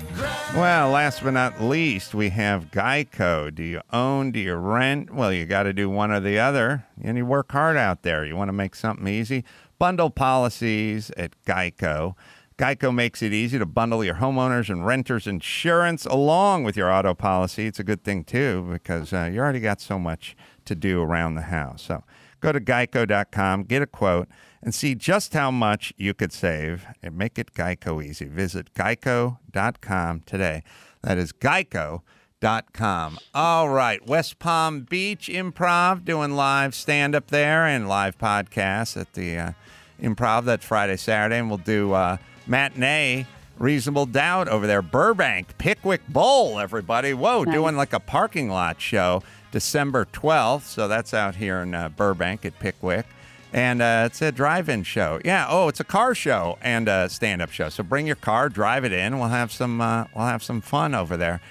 Well, last but not least, we have Geico. Do you own? Do you rent? Well, you got to do one or the other. And you work hard out there. You want to make something easy? Bundle policies at Geico. Geico makes it easy to bundle your homeowners and renters insurance along with your auto policy. It's a good thing, too, because uh, you already got so much to do around the house. So go to geico.com, get a quote, and see just how much you could save and make it Geico easy. Visit geico.com today. That is geico.com. All right, West Palm Beach Improv doing live stand up there and live podcasts at the uh, Improv. That's Friday, Saturday, and we'll do uh, matinee. Reasonable doubt over there. Burbank, Pickwick Bowl, everybody. Whoa, Nice. doing like a parking lot show December 12th. So that's out here in uh, Burbank at Pickwick. And uh, it's a drive in show. Yeah. Oh, it's a car show and a stand up show. So bring your car, drive it in. We'll have some, uh, we'll have some fun over there.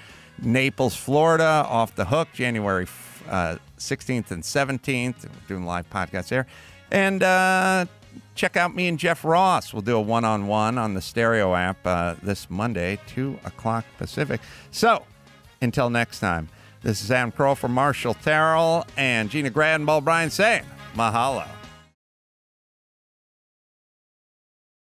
Naples, Florida, off the hook, January uh, 16th and 17th. We're doing live podcasts there. And uh, check out me and Jeff Ross. We'll do a one on one on the stereo app uh, this Monday, 2 o'clock Pacific. So until next time, this is Carolla from Marshall Terrill and Gina Grad and Bald Bryan saying mahalo.